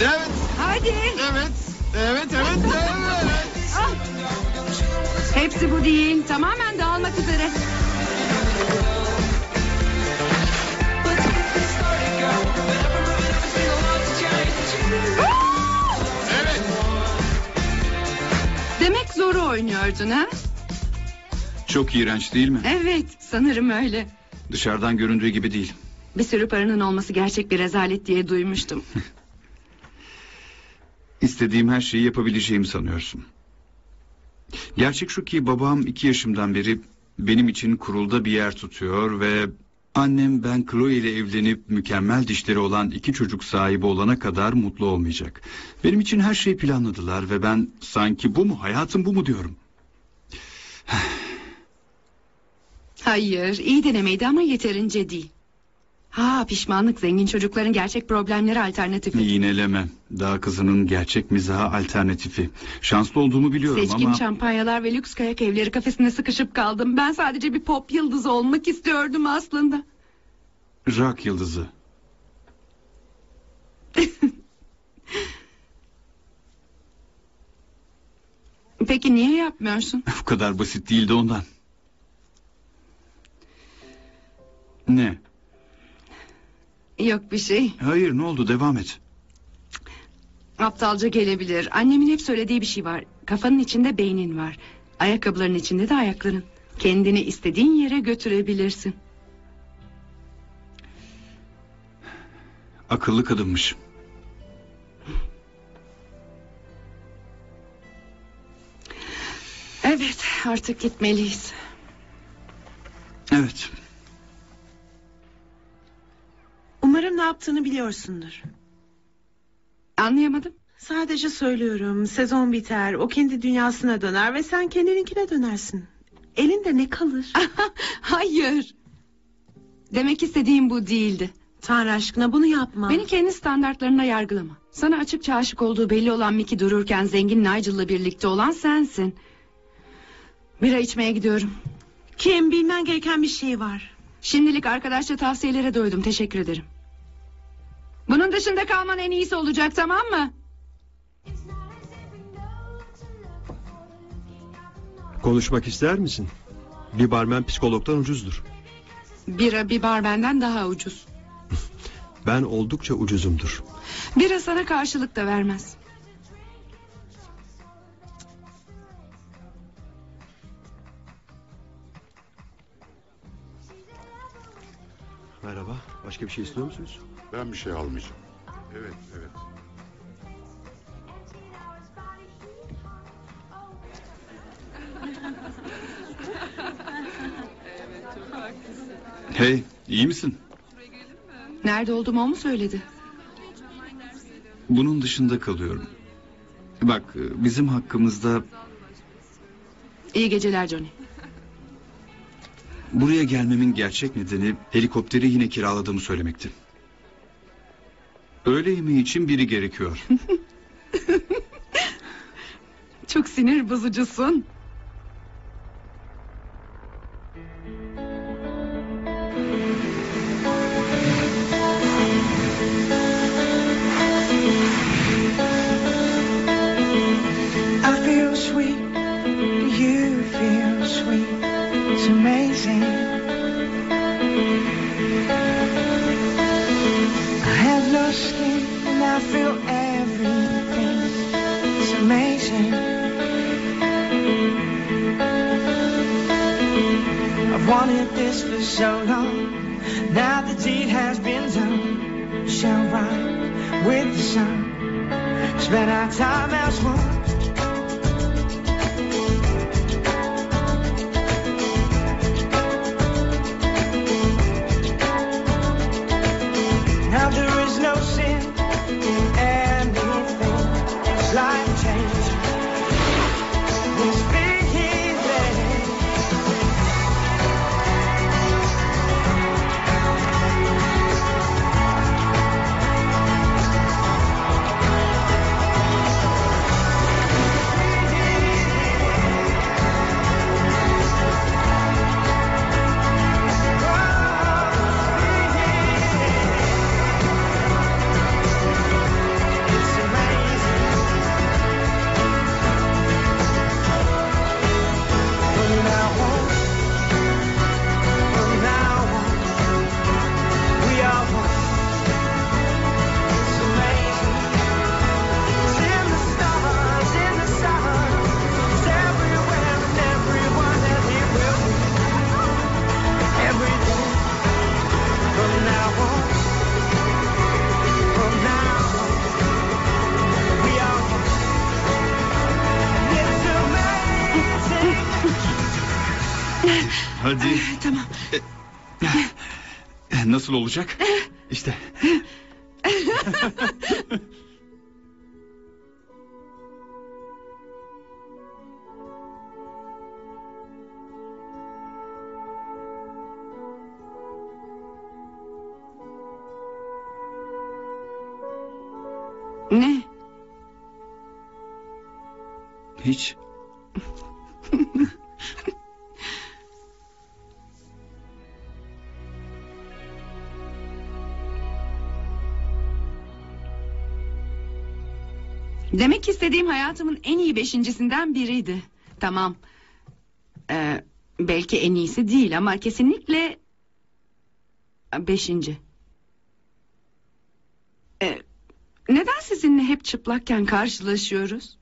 Evet. Hadi. Evet. Evet, evet, evet. <laughs> Ah. Hepsi bu değil. Tamamen dağılmak üzere. Zoru oynuyordun ha? Çok iğrenç değil mi? Evet, sanırım öyle. Dışarıdan göründüğü gibi değil. Bir sürü paranın olması gerçek bir rezalet diye duymuştum. <laughs> İstediğim her şeyi yapabileceğimi sanıyorsun. Gerçek şu ki babam iki yaşımdan beri benim için kurulda bir yer tutuyor ve... Annem ben Chloe ile evlenip mükemmel dişleri olan iki çocuk sahibi olana kadar mutlu olmayacak. Benim için her şeyi planladılar ve ben sanki bu mu hayatım bu mu diyorum. Hayır, iyi denemeydi ama yeterince değil. Ha pişmanlık zengin çocukların gerçek problemleri alternatifi. Yineleme. Daha kızının gerçek mizaha alternatifi. Şanslı olduğumu biliyorum Seçkin ama... şampanyalar ve lüks kayak evleri kafesine sıkışıp kaldım. Ben sadece bir pop yıldızı olmak istiyordum aslında. Rock yıldızı. <laughs> Peki niye yapmıyorsun? Bu kadar basit değildi ondan. Ne? Yok bir şey. Hayır ne oldu devam et. Aptalca gelebilir. Annemin hep söylediği bir şey var. Kafanın içinde beynin var. Ayakkabıların içinde de ayakların. Kendini istediğin yere götürebilirsin. Akıllı kadınmış. Evet artık gitmeliyiz. Evet. Umarım ne yaptığını biliyorsundur. Anlayamadım. Sadece söylüyorum. Sezon biter. O kendi dünyasına döner ve sen kendininkine dönersin. Elinde ne kalır? <laughs> Hayır. Demek istediğim bu değildi. Tanrı aşkına bunu yapma. Beni kendi standartlarına yargılama. Sana açıkça aşık olduğu belli olan Mickey dururken zengin Nigel'la birlikte olan sensin. Bira içmeye gidiyorum. Kim bilmen gereken bir şey var. Şimdilik arkadaşça tavsiyelere doydum. Teşekkür ederim. Bunun dışında kalman en iyisi olacak tamam mı? Konuşmak ister misin? Bir barmen psikologdan ucuzdur. Bira bir bar benden daha ucuz. <laughs> Ben oldukça ucuzumdur. Bira sana karşılık da vermez. Merhaba. Başka bir şey istiyor musunuz? Ben bir şey almayacağım. Evet, evet. Hey iyi misin? Nerede olduğumu o mu söyledi? Bunun dışında kalıyorum. Bak bizim hakkımızda İyi geceler Johnny. buraya gelmemin gerçek nedeni helikopteri yine kiraladığımı söylemekti. Öğle yemeği için biri gerekiyor. <laughs> Çok sinir bozucusun. nasıl olacak? <laughs> İşte. ne? Hiç. Demek istediğim hayatımın en iyi beşincisinden biriydi. Tamam. Ee, belki en iyisi değil ama kesinlikle beşinci. Ee, neden sizinle hep çıplakken karşılaşıyoruz?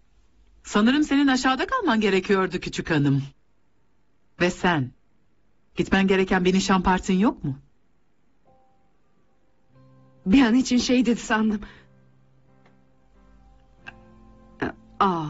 Sanırım senin aşağıda kalman gerekiyordu küçük hanım. Ve sen? Gitmen gereken bir nişan partin yok mu? Bir an için şey dedi sandım. Aa.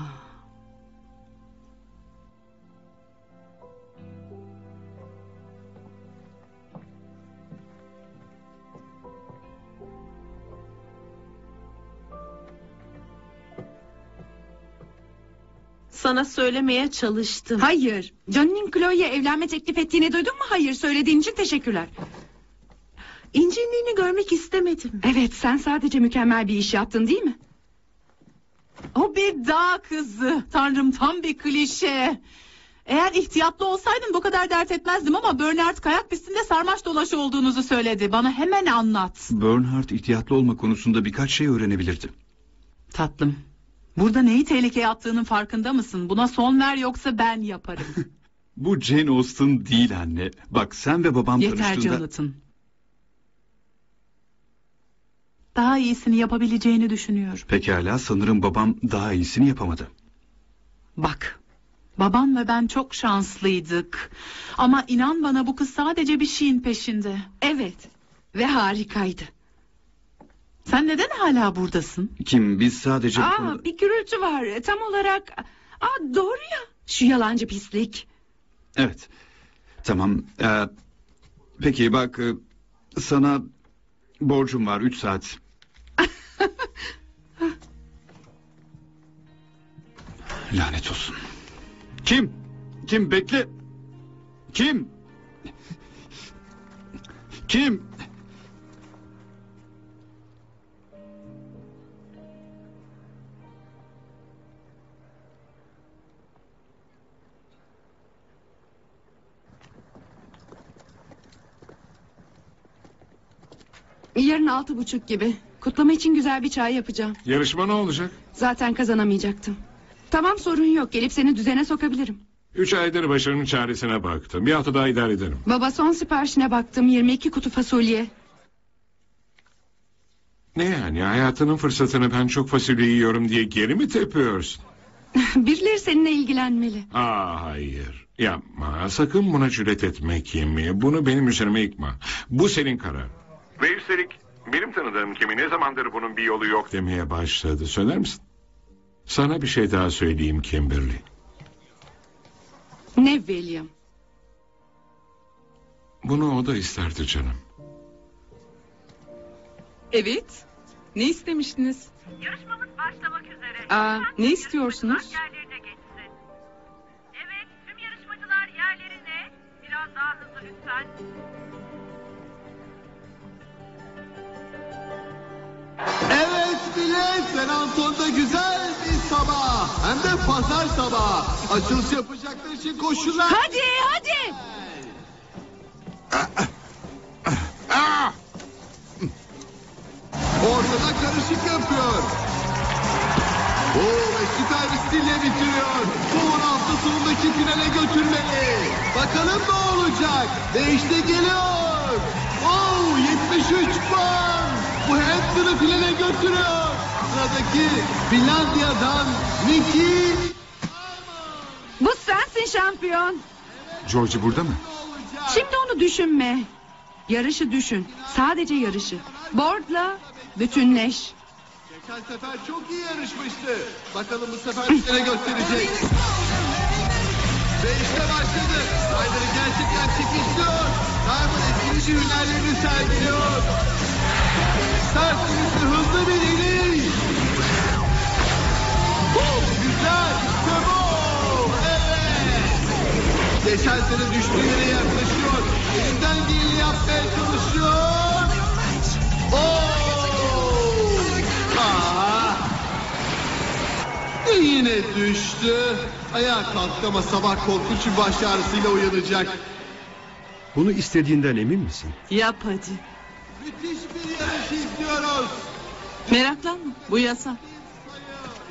Sana söylemeye çalıştım. Hayır. Johnny'nin Chloe'ye evlenme teklif ettiğini duydun mu? Hayır. Söylediğin için teşekkürler. İncinliğini görmek istemedim. Evet sen sadece mükemmel bir iş yaptın değil mi? O bir dağ kızı. Tanrım tam bir klişe. Eğer ihtiyatlı olsaydın bu kadar dert etmezdim ama Bernard kayak pistinde sarmaş dolaşı olduğunuzu söyledi. Bana hemen anlat. Bernhard ihtiyatlı olma konusunda birkaç şey öğrenebilirdi. Tatlım. Burada neyi tehlikeye attığının farkında mısın? Buna son ver yoksa ben yaparım. <laughs> Bu Jane Austen değil anne. Bak sen ve babam Yeter tanıştığında... Jonathan. Daha iyisini yapabileceğini düşünüyorum. Pekala sanırım babam daha iyisini yapamadı. Bak. Babam ve ben çok şanslıydık. Ama inan bana bu kız sadece bir şeyin peşinde. Evet. Ve harikaydı. Sen neden hala buradasın? Kim biz sadece... Aa, konuda- bir gürültü var. Tam olarak... Aa, doğru ya. Şu yalancı pislik. Evet. Tamam. Ee, peki bak e, sana borcum var üç saat. <laughs> Lanet olsun. Kim? Kim bekle. Kim? Kim? Yarın altı buçuk gibi. Kutlama için güzel bir çay yapacağım. Yarışma ne olacak? Zaten kazanamayacaktım. Tamam sorun yok. Gelip seni düzene sokabilirim. Üç aydır başarının çaresine baktım. Bir hafta daha idare ederim. Baba son siparişine baktım. 22 kutu fasulye. Ne yani hayatının fırsatını ben çok fasulye yiyorum diye geri mi tepiyorsun? <laughs> Birileri seninle ilgilenmeli. Aa hayır. Yapma. Sakın buna cüret etme Kimi. Bunu benim üzerime yıkma. Bu senin karar. Ve üstelik benim tanıdığım Kimi ne zamandır bunun bir yolu yok demeye başladı. Söyler misin? Sana bir şey daha söyleyeyim Kimberly. Ne William? Bunu o da isterdi canım. Evet. Ne istemiştiniz? Yarışmamız başlamak üzere. Aa, ne istiyorsunuz? Yerlerine geçsin. Evet, tüm yarışmacılar yerlerine. Biraz daha hızlı lütfen. Evet millet San güzel bir sabah. Hem de pazar sabahı. Açılış yapacaklar için koşular. Hadi hadi. Ortada karışık yapıyor. Oo, bir stille bitiriyor. Bu hafta sonundaki finale götürmeli. Bakalım ne olacak? Ve işte geliyor. Oo, 73 puan. Bu Hampton'ı finale götürüyor. Sıradaki Finlandiya'dan Nicky Bu sensin şampiyon. Georgie burada mı? Şimdi onu düşünme. Yarışı düşün. Sadece yarışı. Board'la bütünleş. Geçen sefer çok iyi yarışmıştı. Bakalım bu sefer bize ne gösterecek. Ve işte başladı. Ryder'ı gerçekten çekişliyor. Diamond etkileyici hünerlerini sergiliyor. Sürüşlü hızlı bir iniş. Oh, güzel. İşte bu. Evet. Geçen sene düştüğü yere yaklaşıyor. Elinden geleni yapmaya çalışıyor. Oh! Aa, düştü. Ayağa kalktı ama sabah korkunç bir baş ağrısıyla uyanacak. Bunu istediğinden emin misin? Yap hadi. Müthiş bir yarış izliyoruz. Meraklanma bu yasa.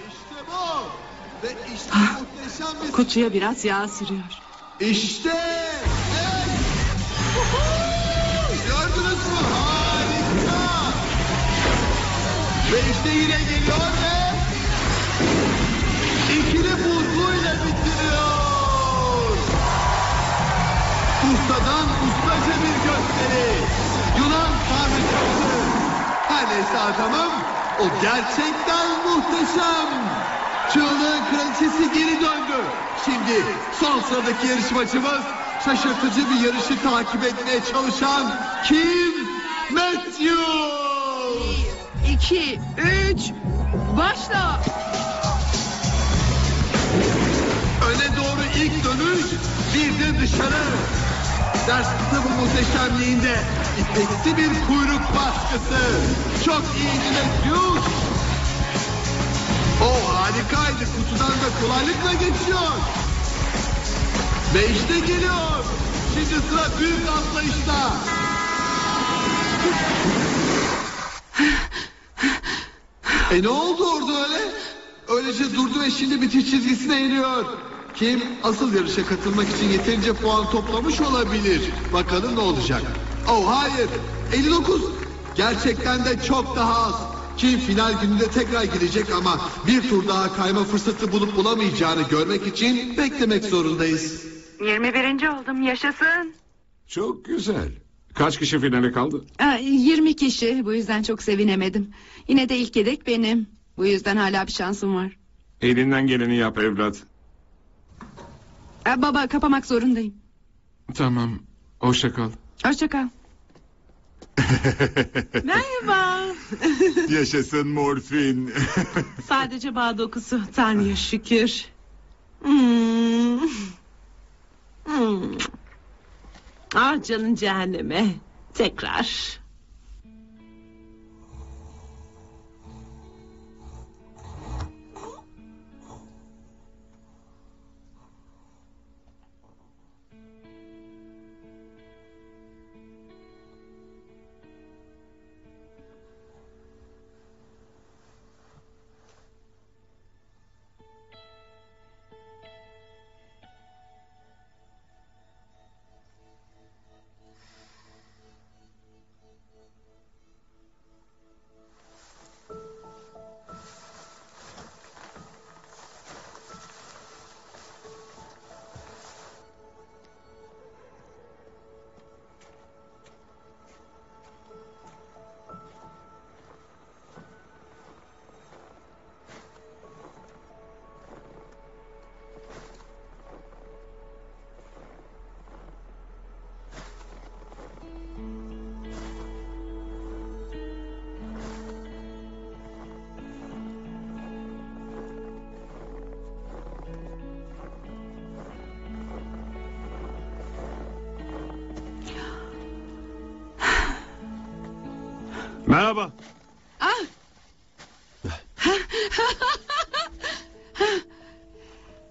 İşte bu. Ve işte Ah. muhteşem bir... Kutuya biraz yağ sürüyor. İşte. Evet. Gördünüz mü? Harika. Ve işte yine geliyor ve ikili buzluyla bitiriyor. Ustadan ustaca bir gösteri. Yunan tanrıçası. Her neyse adamım o gerçekten muhteşem. Çığlığın kraliçesi geri döndü. Şimdi son sıradaki yarışmacımız şaşırtıcı bir yarışı takip etmeye çalışan Kim Matthews. İki, üç, başla. Öne doğru ilk dönüş, bir de dışarı. Ders kitabı muhteşemliğinde ipeksi bir kuyruk baskısı. Çok iyiydi Matthews. O harikaydı. Kutudan da kolaylıkla geçiyor. Ve işte geliyor. Şimdi sıra büyük atlayışta. E ne oldu orada öyle? Öylece durdu ve şimdi bitiş çizgisine iniyor. Kim asıl yarışa katılmak için yeterince puan toplamış olabilir. Bakalım ne olacak. Oh hayır. 59. Gerçekten de çok daha az. Kim final gününde tekrar girecek ama bir tur daha kayma fırsatı bulup bulamayacağını görmek için beklemek zorundayız. 21. oldum yaşasın. Çok güzel. Kaç kişi finale kaldı? Aa, 20 kişi bu yüzden çok sevinemedim. Yine de ilk yedek benim. Bu yüzden hala bir şansım var. Elinden geleni yap evlat. Aa, baba kapamak zorundayım. Tamam. Hoşça kal. Hoşça kal. <laughs> Merhaba. Yaşasın morfin. <laughs> Sadece bağ dokusu. Tanrı'ya şükür. Hmm. Hmm. Ah canın cehenneme. Tekrar. Merhaba. Ah.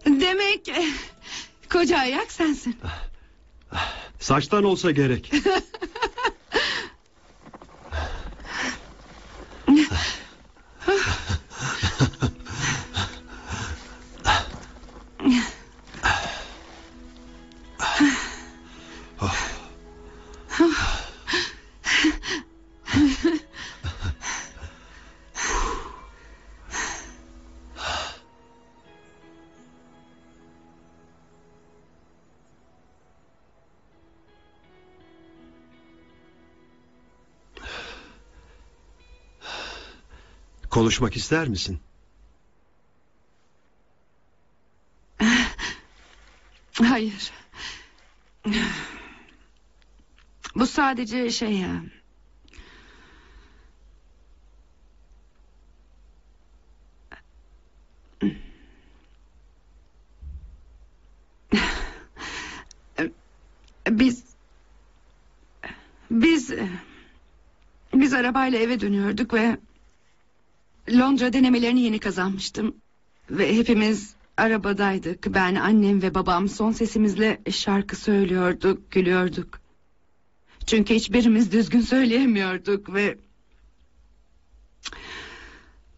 Demek eh, koca ayak sensin. Saçtan olsa gerek. <laughs> Konuşmak ister misin? <laughs> Hayır. Bu sadece şey ya. <laughs> Biz biz biz arabayla eve dönüyorduk ve Londra denemelerini yeni kazanmıştım ve hepimiz arabadaydık. Ben, annem ve babam son sesimizle şarkı söylüyorduk, gülüyorduk. Çünkü hiçbirimiz düzgün söyleyemiyorduk ve...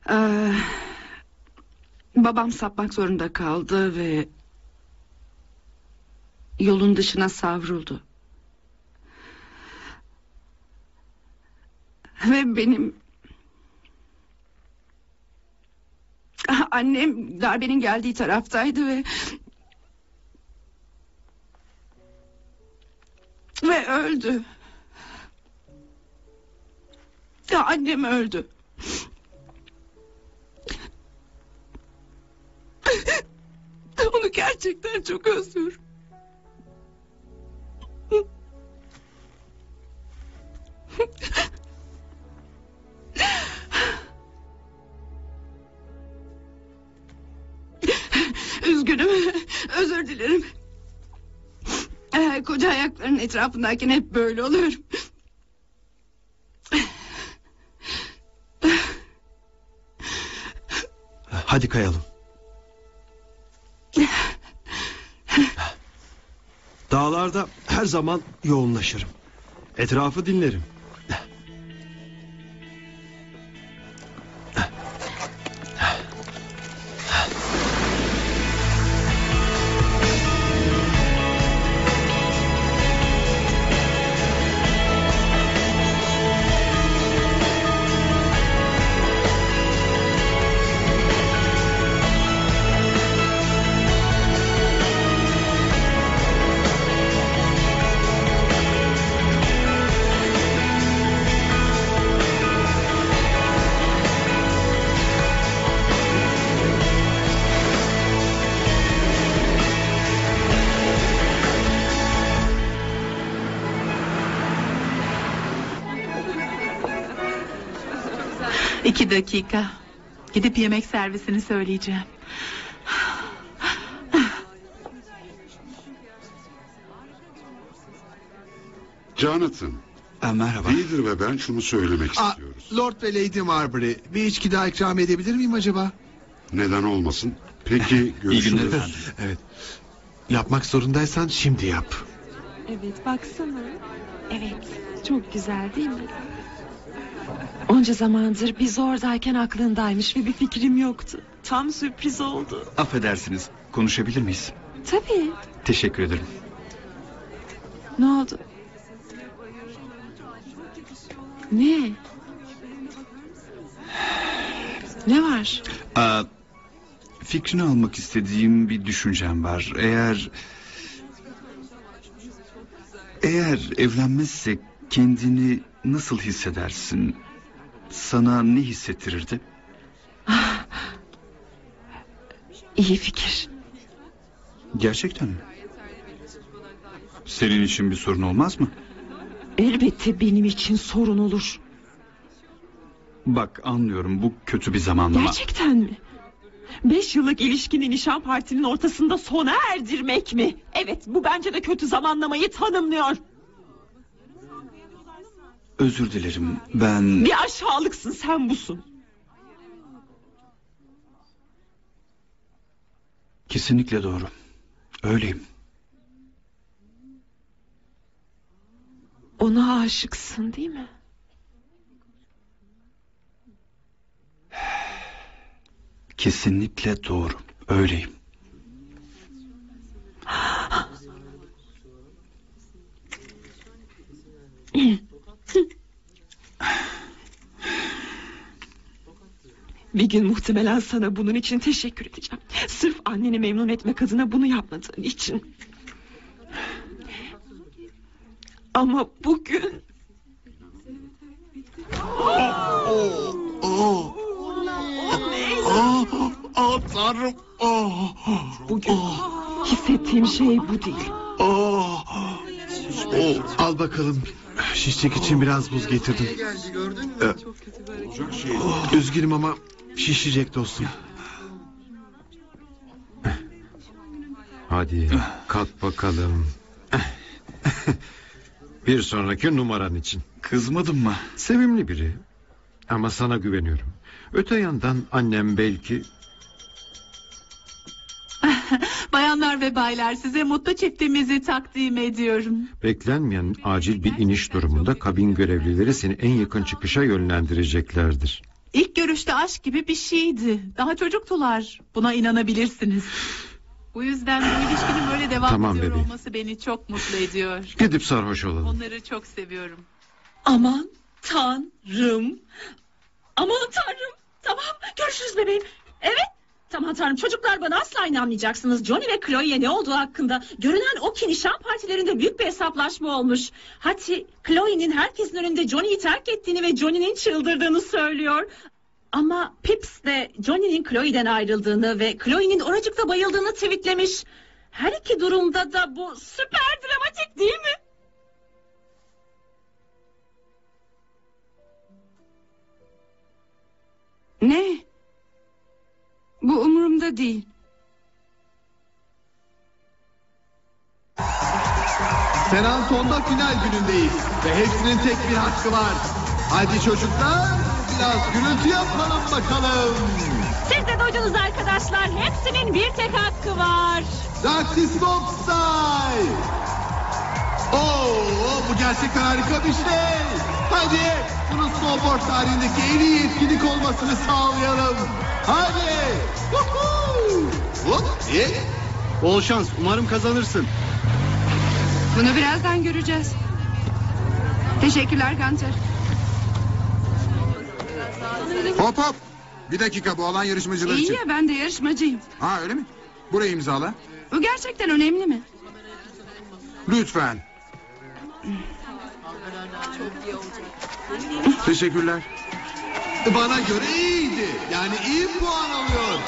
Eee, babam sapmak zorunda kaldı ve... Yolun dışına savruldu. Ve benim... <laughs> Annem darbenin geldiği taraftaydı ve... Ve öldü. Ya annem öldü. <laughs> Onu gerçekten çok özlüyorum. <laughs> Üzgünüm. <laughs> Özür dilerim. Koca ayakların etrafındayken hep böyle oluyorum. Hadi kayalım. Dağlarda her zaman yoğunlaşırım. Etrafı dinlerim. İki dakika. Gidip yemek servisini söyleyeceğim. Jonathan. merhaba. Peter ve ben şunu söylemek Aa, istiyoruz. Lord ve Lady Marbury bir içki daha ikram edebilir miyim acaba? Neden olmasın? Peki <laughs> görüşürüz. evet. Yapmak zorundaysan şimdi yap. Evet baksana. Evet çok güzel değil mi? Onca zamandır biz oradayken aklındaymış ve bir fikrim yoktu. Tam sürpriz oldu. Affedersiniz. Konuşabilir miyiz? Tabii. Teşekkür ederim. Ne oldu? Ne? Ne var? Aa, fikrini almak istediğim bir düşüncem var. Eğer... Eğer evlenmezsek kendini nasıl hissedersin? Sana ne hissettirirdi? İyi fikir. Gerçekten mi? Senin için bir sorun olmaz mı? Elbette benim için sorun olur. Bak anlıyorum bu kötü bir zamanlama. Gerçekten mi? Beş yıllık ilişkini nişan partinin ortasında sona erdirmek mi? Evet bu bence de kötü zamanlamayı tanımlıyor. Özür dilerim ben... Bir aşağılıksın sen busun. Kesinlikle doğru. Öyleyim. Ona aşıksın değil mi? Kesinlikle doğru. Öyleyim. <gasps> Bir gün muhtemelen sana bunun için teşekkür edeceğim. Sırf anneni memnun etmek adına bunu yapmadığın için. Ama bugün... Oh, oh. Oh, oh tanrım. Oh. Bugün hissettiğim şey bu değil. Oh. Oh, al bakalım. Şişecek için biraz buz getirdim. Ee, oh, üzgünüm ama şişecek dostum. Hadi kalk bakalım. Bir sonraki numaran için. Kızmadın mı? Sevimli biri. Ama sana güveniyorum. Öte yandan annem belki... Bayanlar ve baylar size mutlu çiftimizi takdim ediyorum. Beklenmeyen acil bir iniş durumunda kabin görevlileri seni en yakın çıkışa yönlendireceklerdir. İlk görüşte aşk gibi bir şeydi. Daha çocuktular. Buna inanabilirsiniz. Bu yüzden bu ilişkinin böyle devam Tamam ediyor bebeğim. olması beni çok mutlu ediyor. Gidip sarhoş olalım. Onları çok seviyorum. Aman tanrım. Aman tanrım. Tamam görüşürüz bebeğim. Evet. Tamam tanrım çocuklar bana asla inanmayacaksınız. Johnny ve Chloe'ye ne olduğu hakkında. Görünen o ki nişan partilerinde büyük bir hesaplaşma olmuş. Hatta Chloe'nin herkesin önünde Johnny'yi terk ettiğini ve Johnny'nin çıldırdığını söylüyor. Ama Pips de Johnny'nin Chloe'den ayrıldığını ve Chloe'nin oracıkta bayıldığını tweetlemiş. Her iki durumda da bu süper dramatik değil mi? Ne? Bu umurumda değil. Sen Anton'da final günündeyiz ve hepsinin tek bir hakkı var. Hadi çocuklar biraz gürültü yapalım bakalım. Siz de duydunuz arkadaşlar. Hepsinin bir tek hakkı var. Stop Style. Oo, bu gerçekten harika bir şey. Hadi bunun snowboard tarihindeki en iyi etkinlik olmasını sağlayalım. Hadi. Hop, ye. Bol şans. Umarım kazanırsın. Bunu birazdan göreceğiz. Teşekkürler Gunter. Hop hop. Bir dakika bu alan yarışmacılar İyi için. ya ben de yarışmacıyım. Ha öyle mi? Burayı imzala. Bu gerçekten önemli mi? Lütfen. Teşekkürler. Bana göre iyiydi. Yani iyi puan alıyor.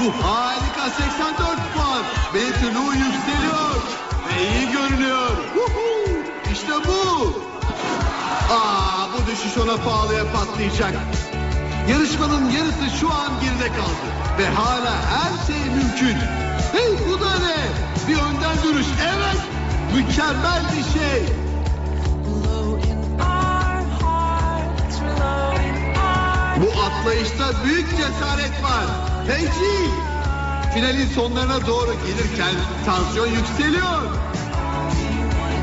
Bu harika 84 puan. Betülü yükseliyor. Ve iyi görünüyor. İşte bu. Aa, bu düşüş ona pahalıya patlayacak. Yarışmanın yarısı şu an geride kaldı. Ve hala her şey mümkün. Hey bu da ne? Bir önden duruş. Evet. Mükemmel bir şey. Bu atlayışta büyük cesaret var. Peki. Finalin sonlarına doğru gelirken tansiyon yükseliyor.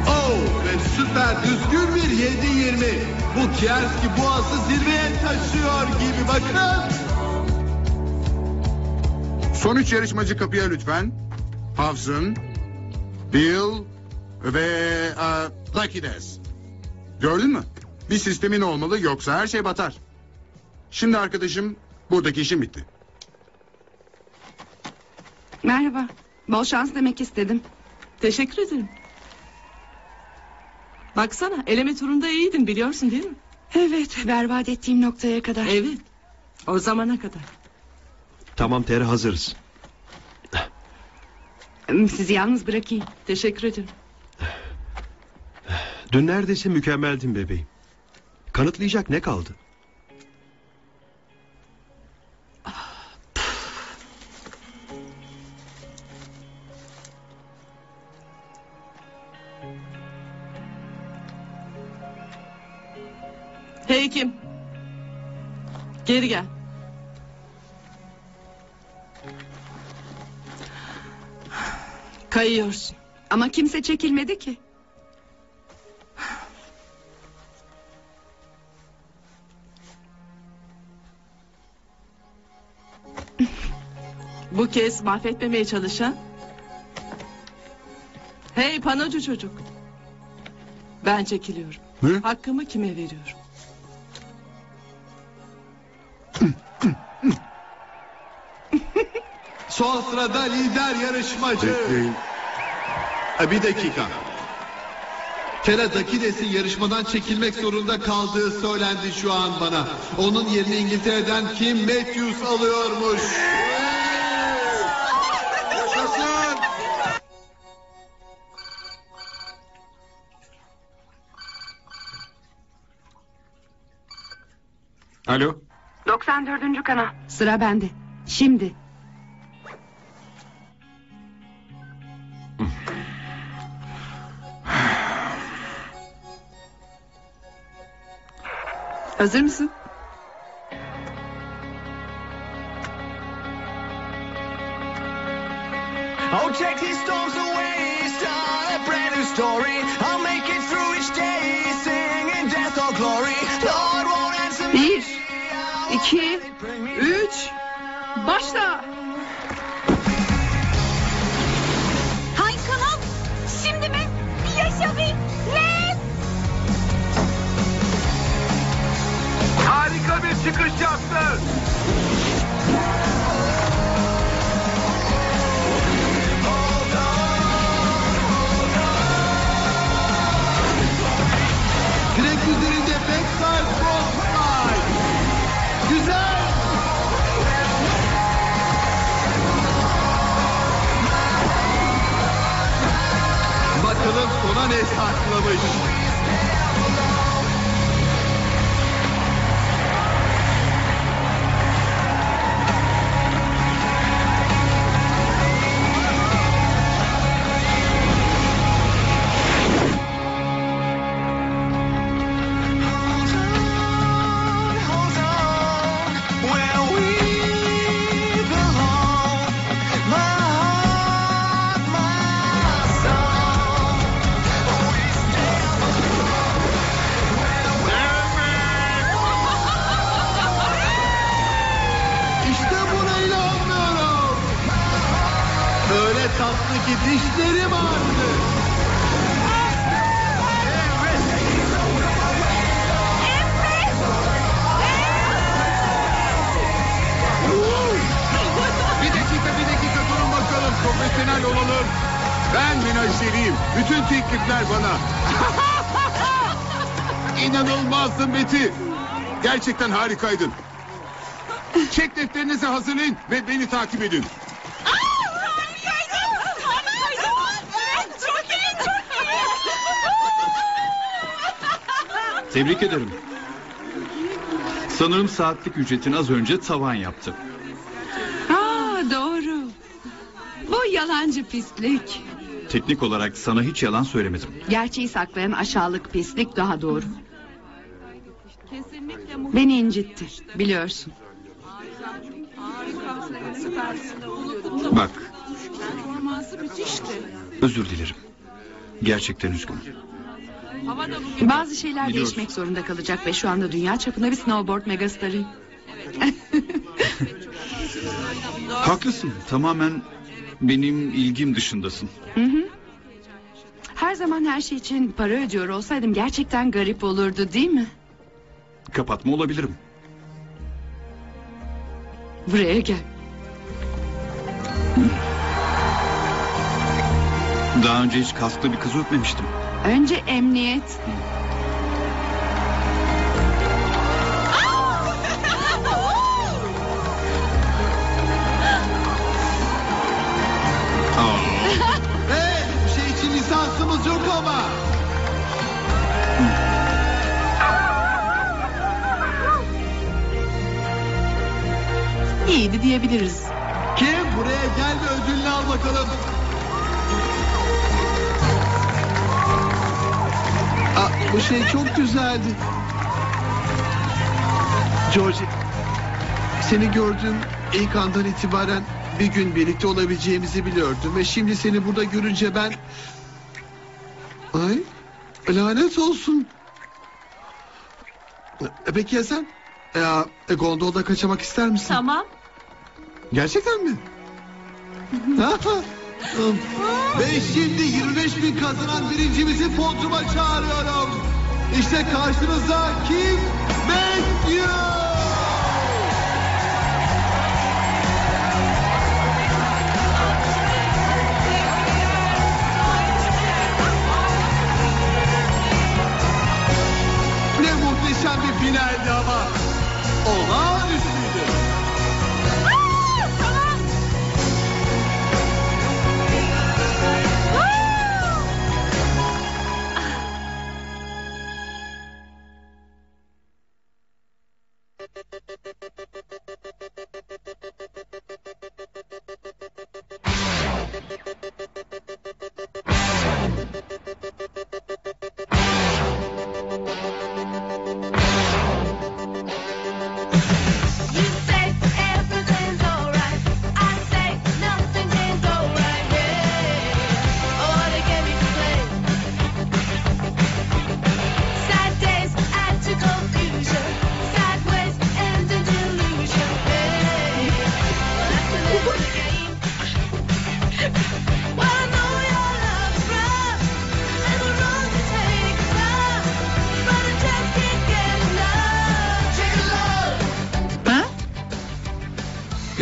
Oh ve süper düzgün bir 7-20. Bu Kierski boğazı zirveye taşıyor gibi bakın. Son üç yarışmacı kapıya lütfen. Hafzın, Bill ve uh, Lucky Des. Gördün mü? Bir sistemin olmalı yoksa her şey batar. Şimdi arkadaşım buradaki işim bitti. Merhaba. Bol şans demek istedim. Teşekkür ederim. Baksana eleme turunda iyiydin biliyorsun değil mi? Evet berbat ettiğim noktaya kadar. Evet. O zamana kadar. Tamam Terry hazırız. Sizi yalnız bırakayım. Teşekkür ederim. Dün neredeyse mükemmeldin bebeğim. Kanıtlayacak ne kaldı? Kayıyorsun. Ama kimse çekilmedi ki. Bu kez mahvetmemeye çalışan. Hey panocu çocuk. Ben çekiliyorum. Ne? Hakkımı kime veriyorum? Son sırada lider yarışmacı. Bekleyin. Ha, bir dakika. Kera Dakides'in yarışmadan çekilmek zorunda kaldığı söylendi şu an bana. Onun yerini İngiltere'den Kim Matthews alıyormuş. Yaşasın. Alo. 94. kanal. Sıra bende. Şimdi. Hazır mısın? Çıkış yaptı. Direkt üzerinde backside frontside. Güzel. Bakalım sona ne saklamış. Gerçekten harikaydın. Çek defterinizi hazırlayın ve beni takip edin. Tebrik ederim. Sanırım saatlik ücretin az önce tavan yaptı. Aa, doğru. Bu yalancı pislik. Teknik olarak sana hiç yalan söylemedim. Gerçeği saklayan aşağılık pislik daha doğru. Beni incitti biliyorsun. Bak özür dilerim. Gerçekten üzgünüm. Bazı şeyler Biliyorsun. değişmek zorunda kalacak ve şu anda dünya çapında bir snowboard megastarıyım. <laughs> Haklısın. Tamamen benim ilgim dışındasın. Hı hı. Her zaman her şey için para ödüyor olsaydım gerçekten garip olurdu değil mi? Kapatma olabilirim. Buraya gel. Daha önce hiç kasklı bir kız öpmemiştim. Önce emniyet. Hey, İyiydi diyebiliriz. Kim? Buraya gel ve ödülünü al bakalım. Aa, bu şey çok güzeldi. Georgie, seni gördüğüm ilk andan itibaren bir gün birlikte olabileceğimizi biliyordum. Ve şimdi seni burada görünce ben... Ay, lanet olsun. E, Peki ya sen? Ya, e, gondolda kaçamak ister misin? Tamam. Gerçekten mi? Ve şimdi 25 bin kazanan birincimizi podyuma çağırıyorum. İşte karşınızda Kim Matthew. Ne muhteşem bir finaldi ama.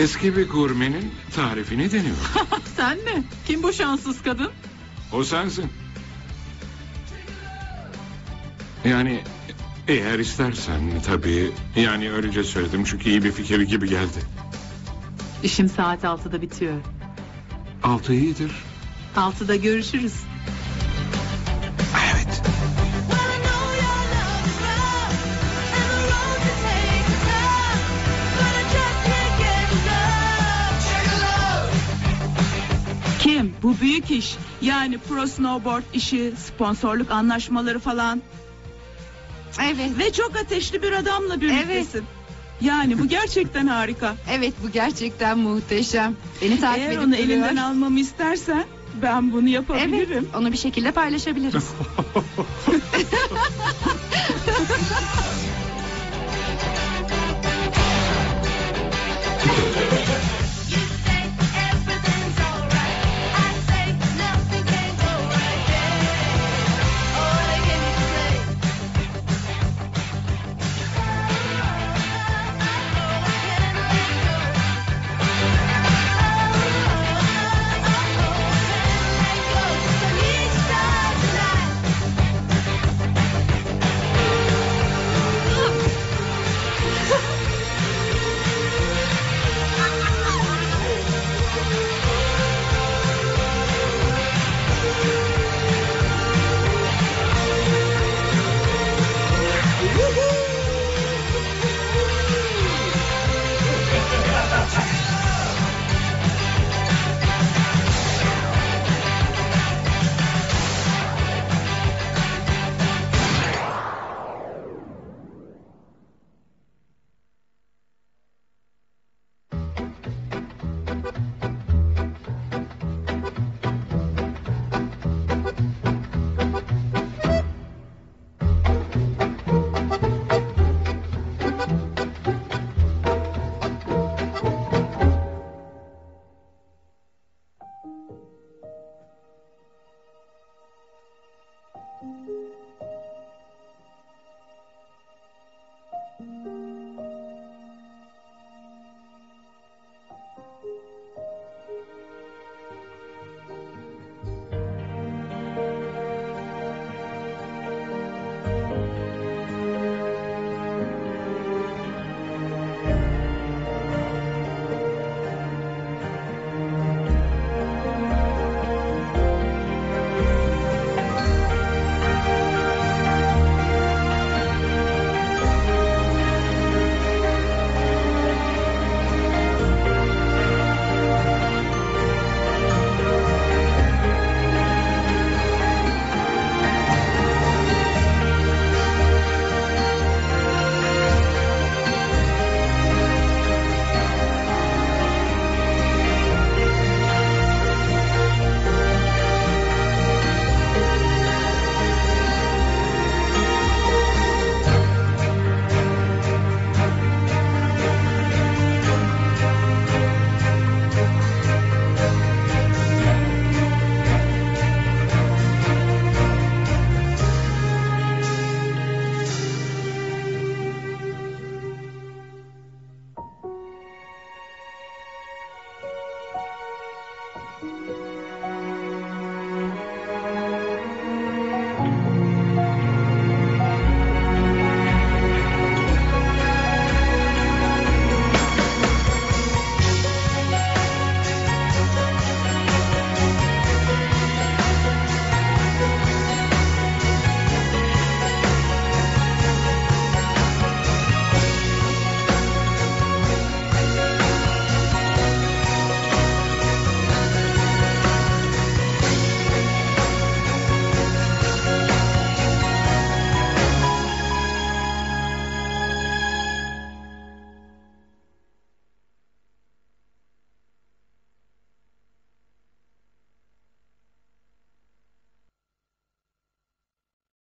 Eski bir gurmenin tarifini deniyor. <laughs> Sen mi? Kim bu şanssız kadın? O sensin. Yani eğer istersen tabii. Yani öylece söyledim çünkü iyi bir fikir gibi geldi. İşim saat 6'da bitiyor. Altı iyidir. 6'da görüşürüz. Büyük iş. Yani pro snowboard işi, sponsorluk anlaşmaları falan. Evet. Ve çok ateşli bir adamla birliktesin. Yani bu gerçekten harika. <laughs> Evet bu gerçekten muhteşem. Beni takip Eğer edip onu duruyor. elinden almamı istersen ben bunu yapabilirim. Evet onu bir şekilde paylaşabiliriz. <laughs>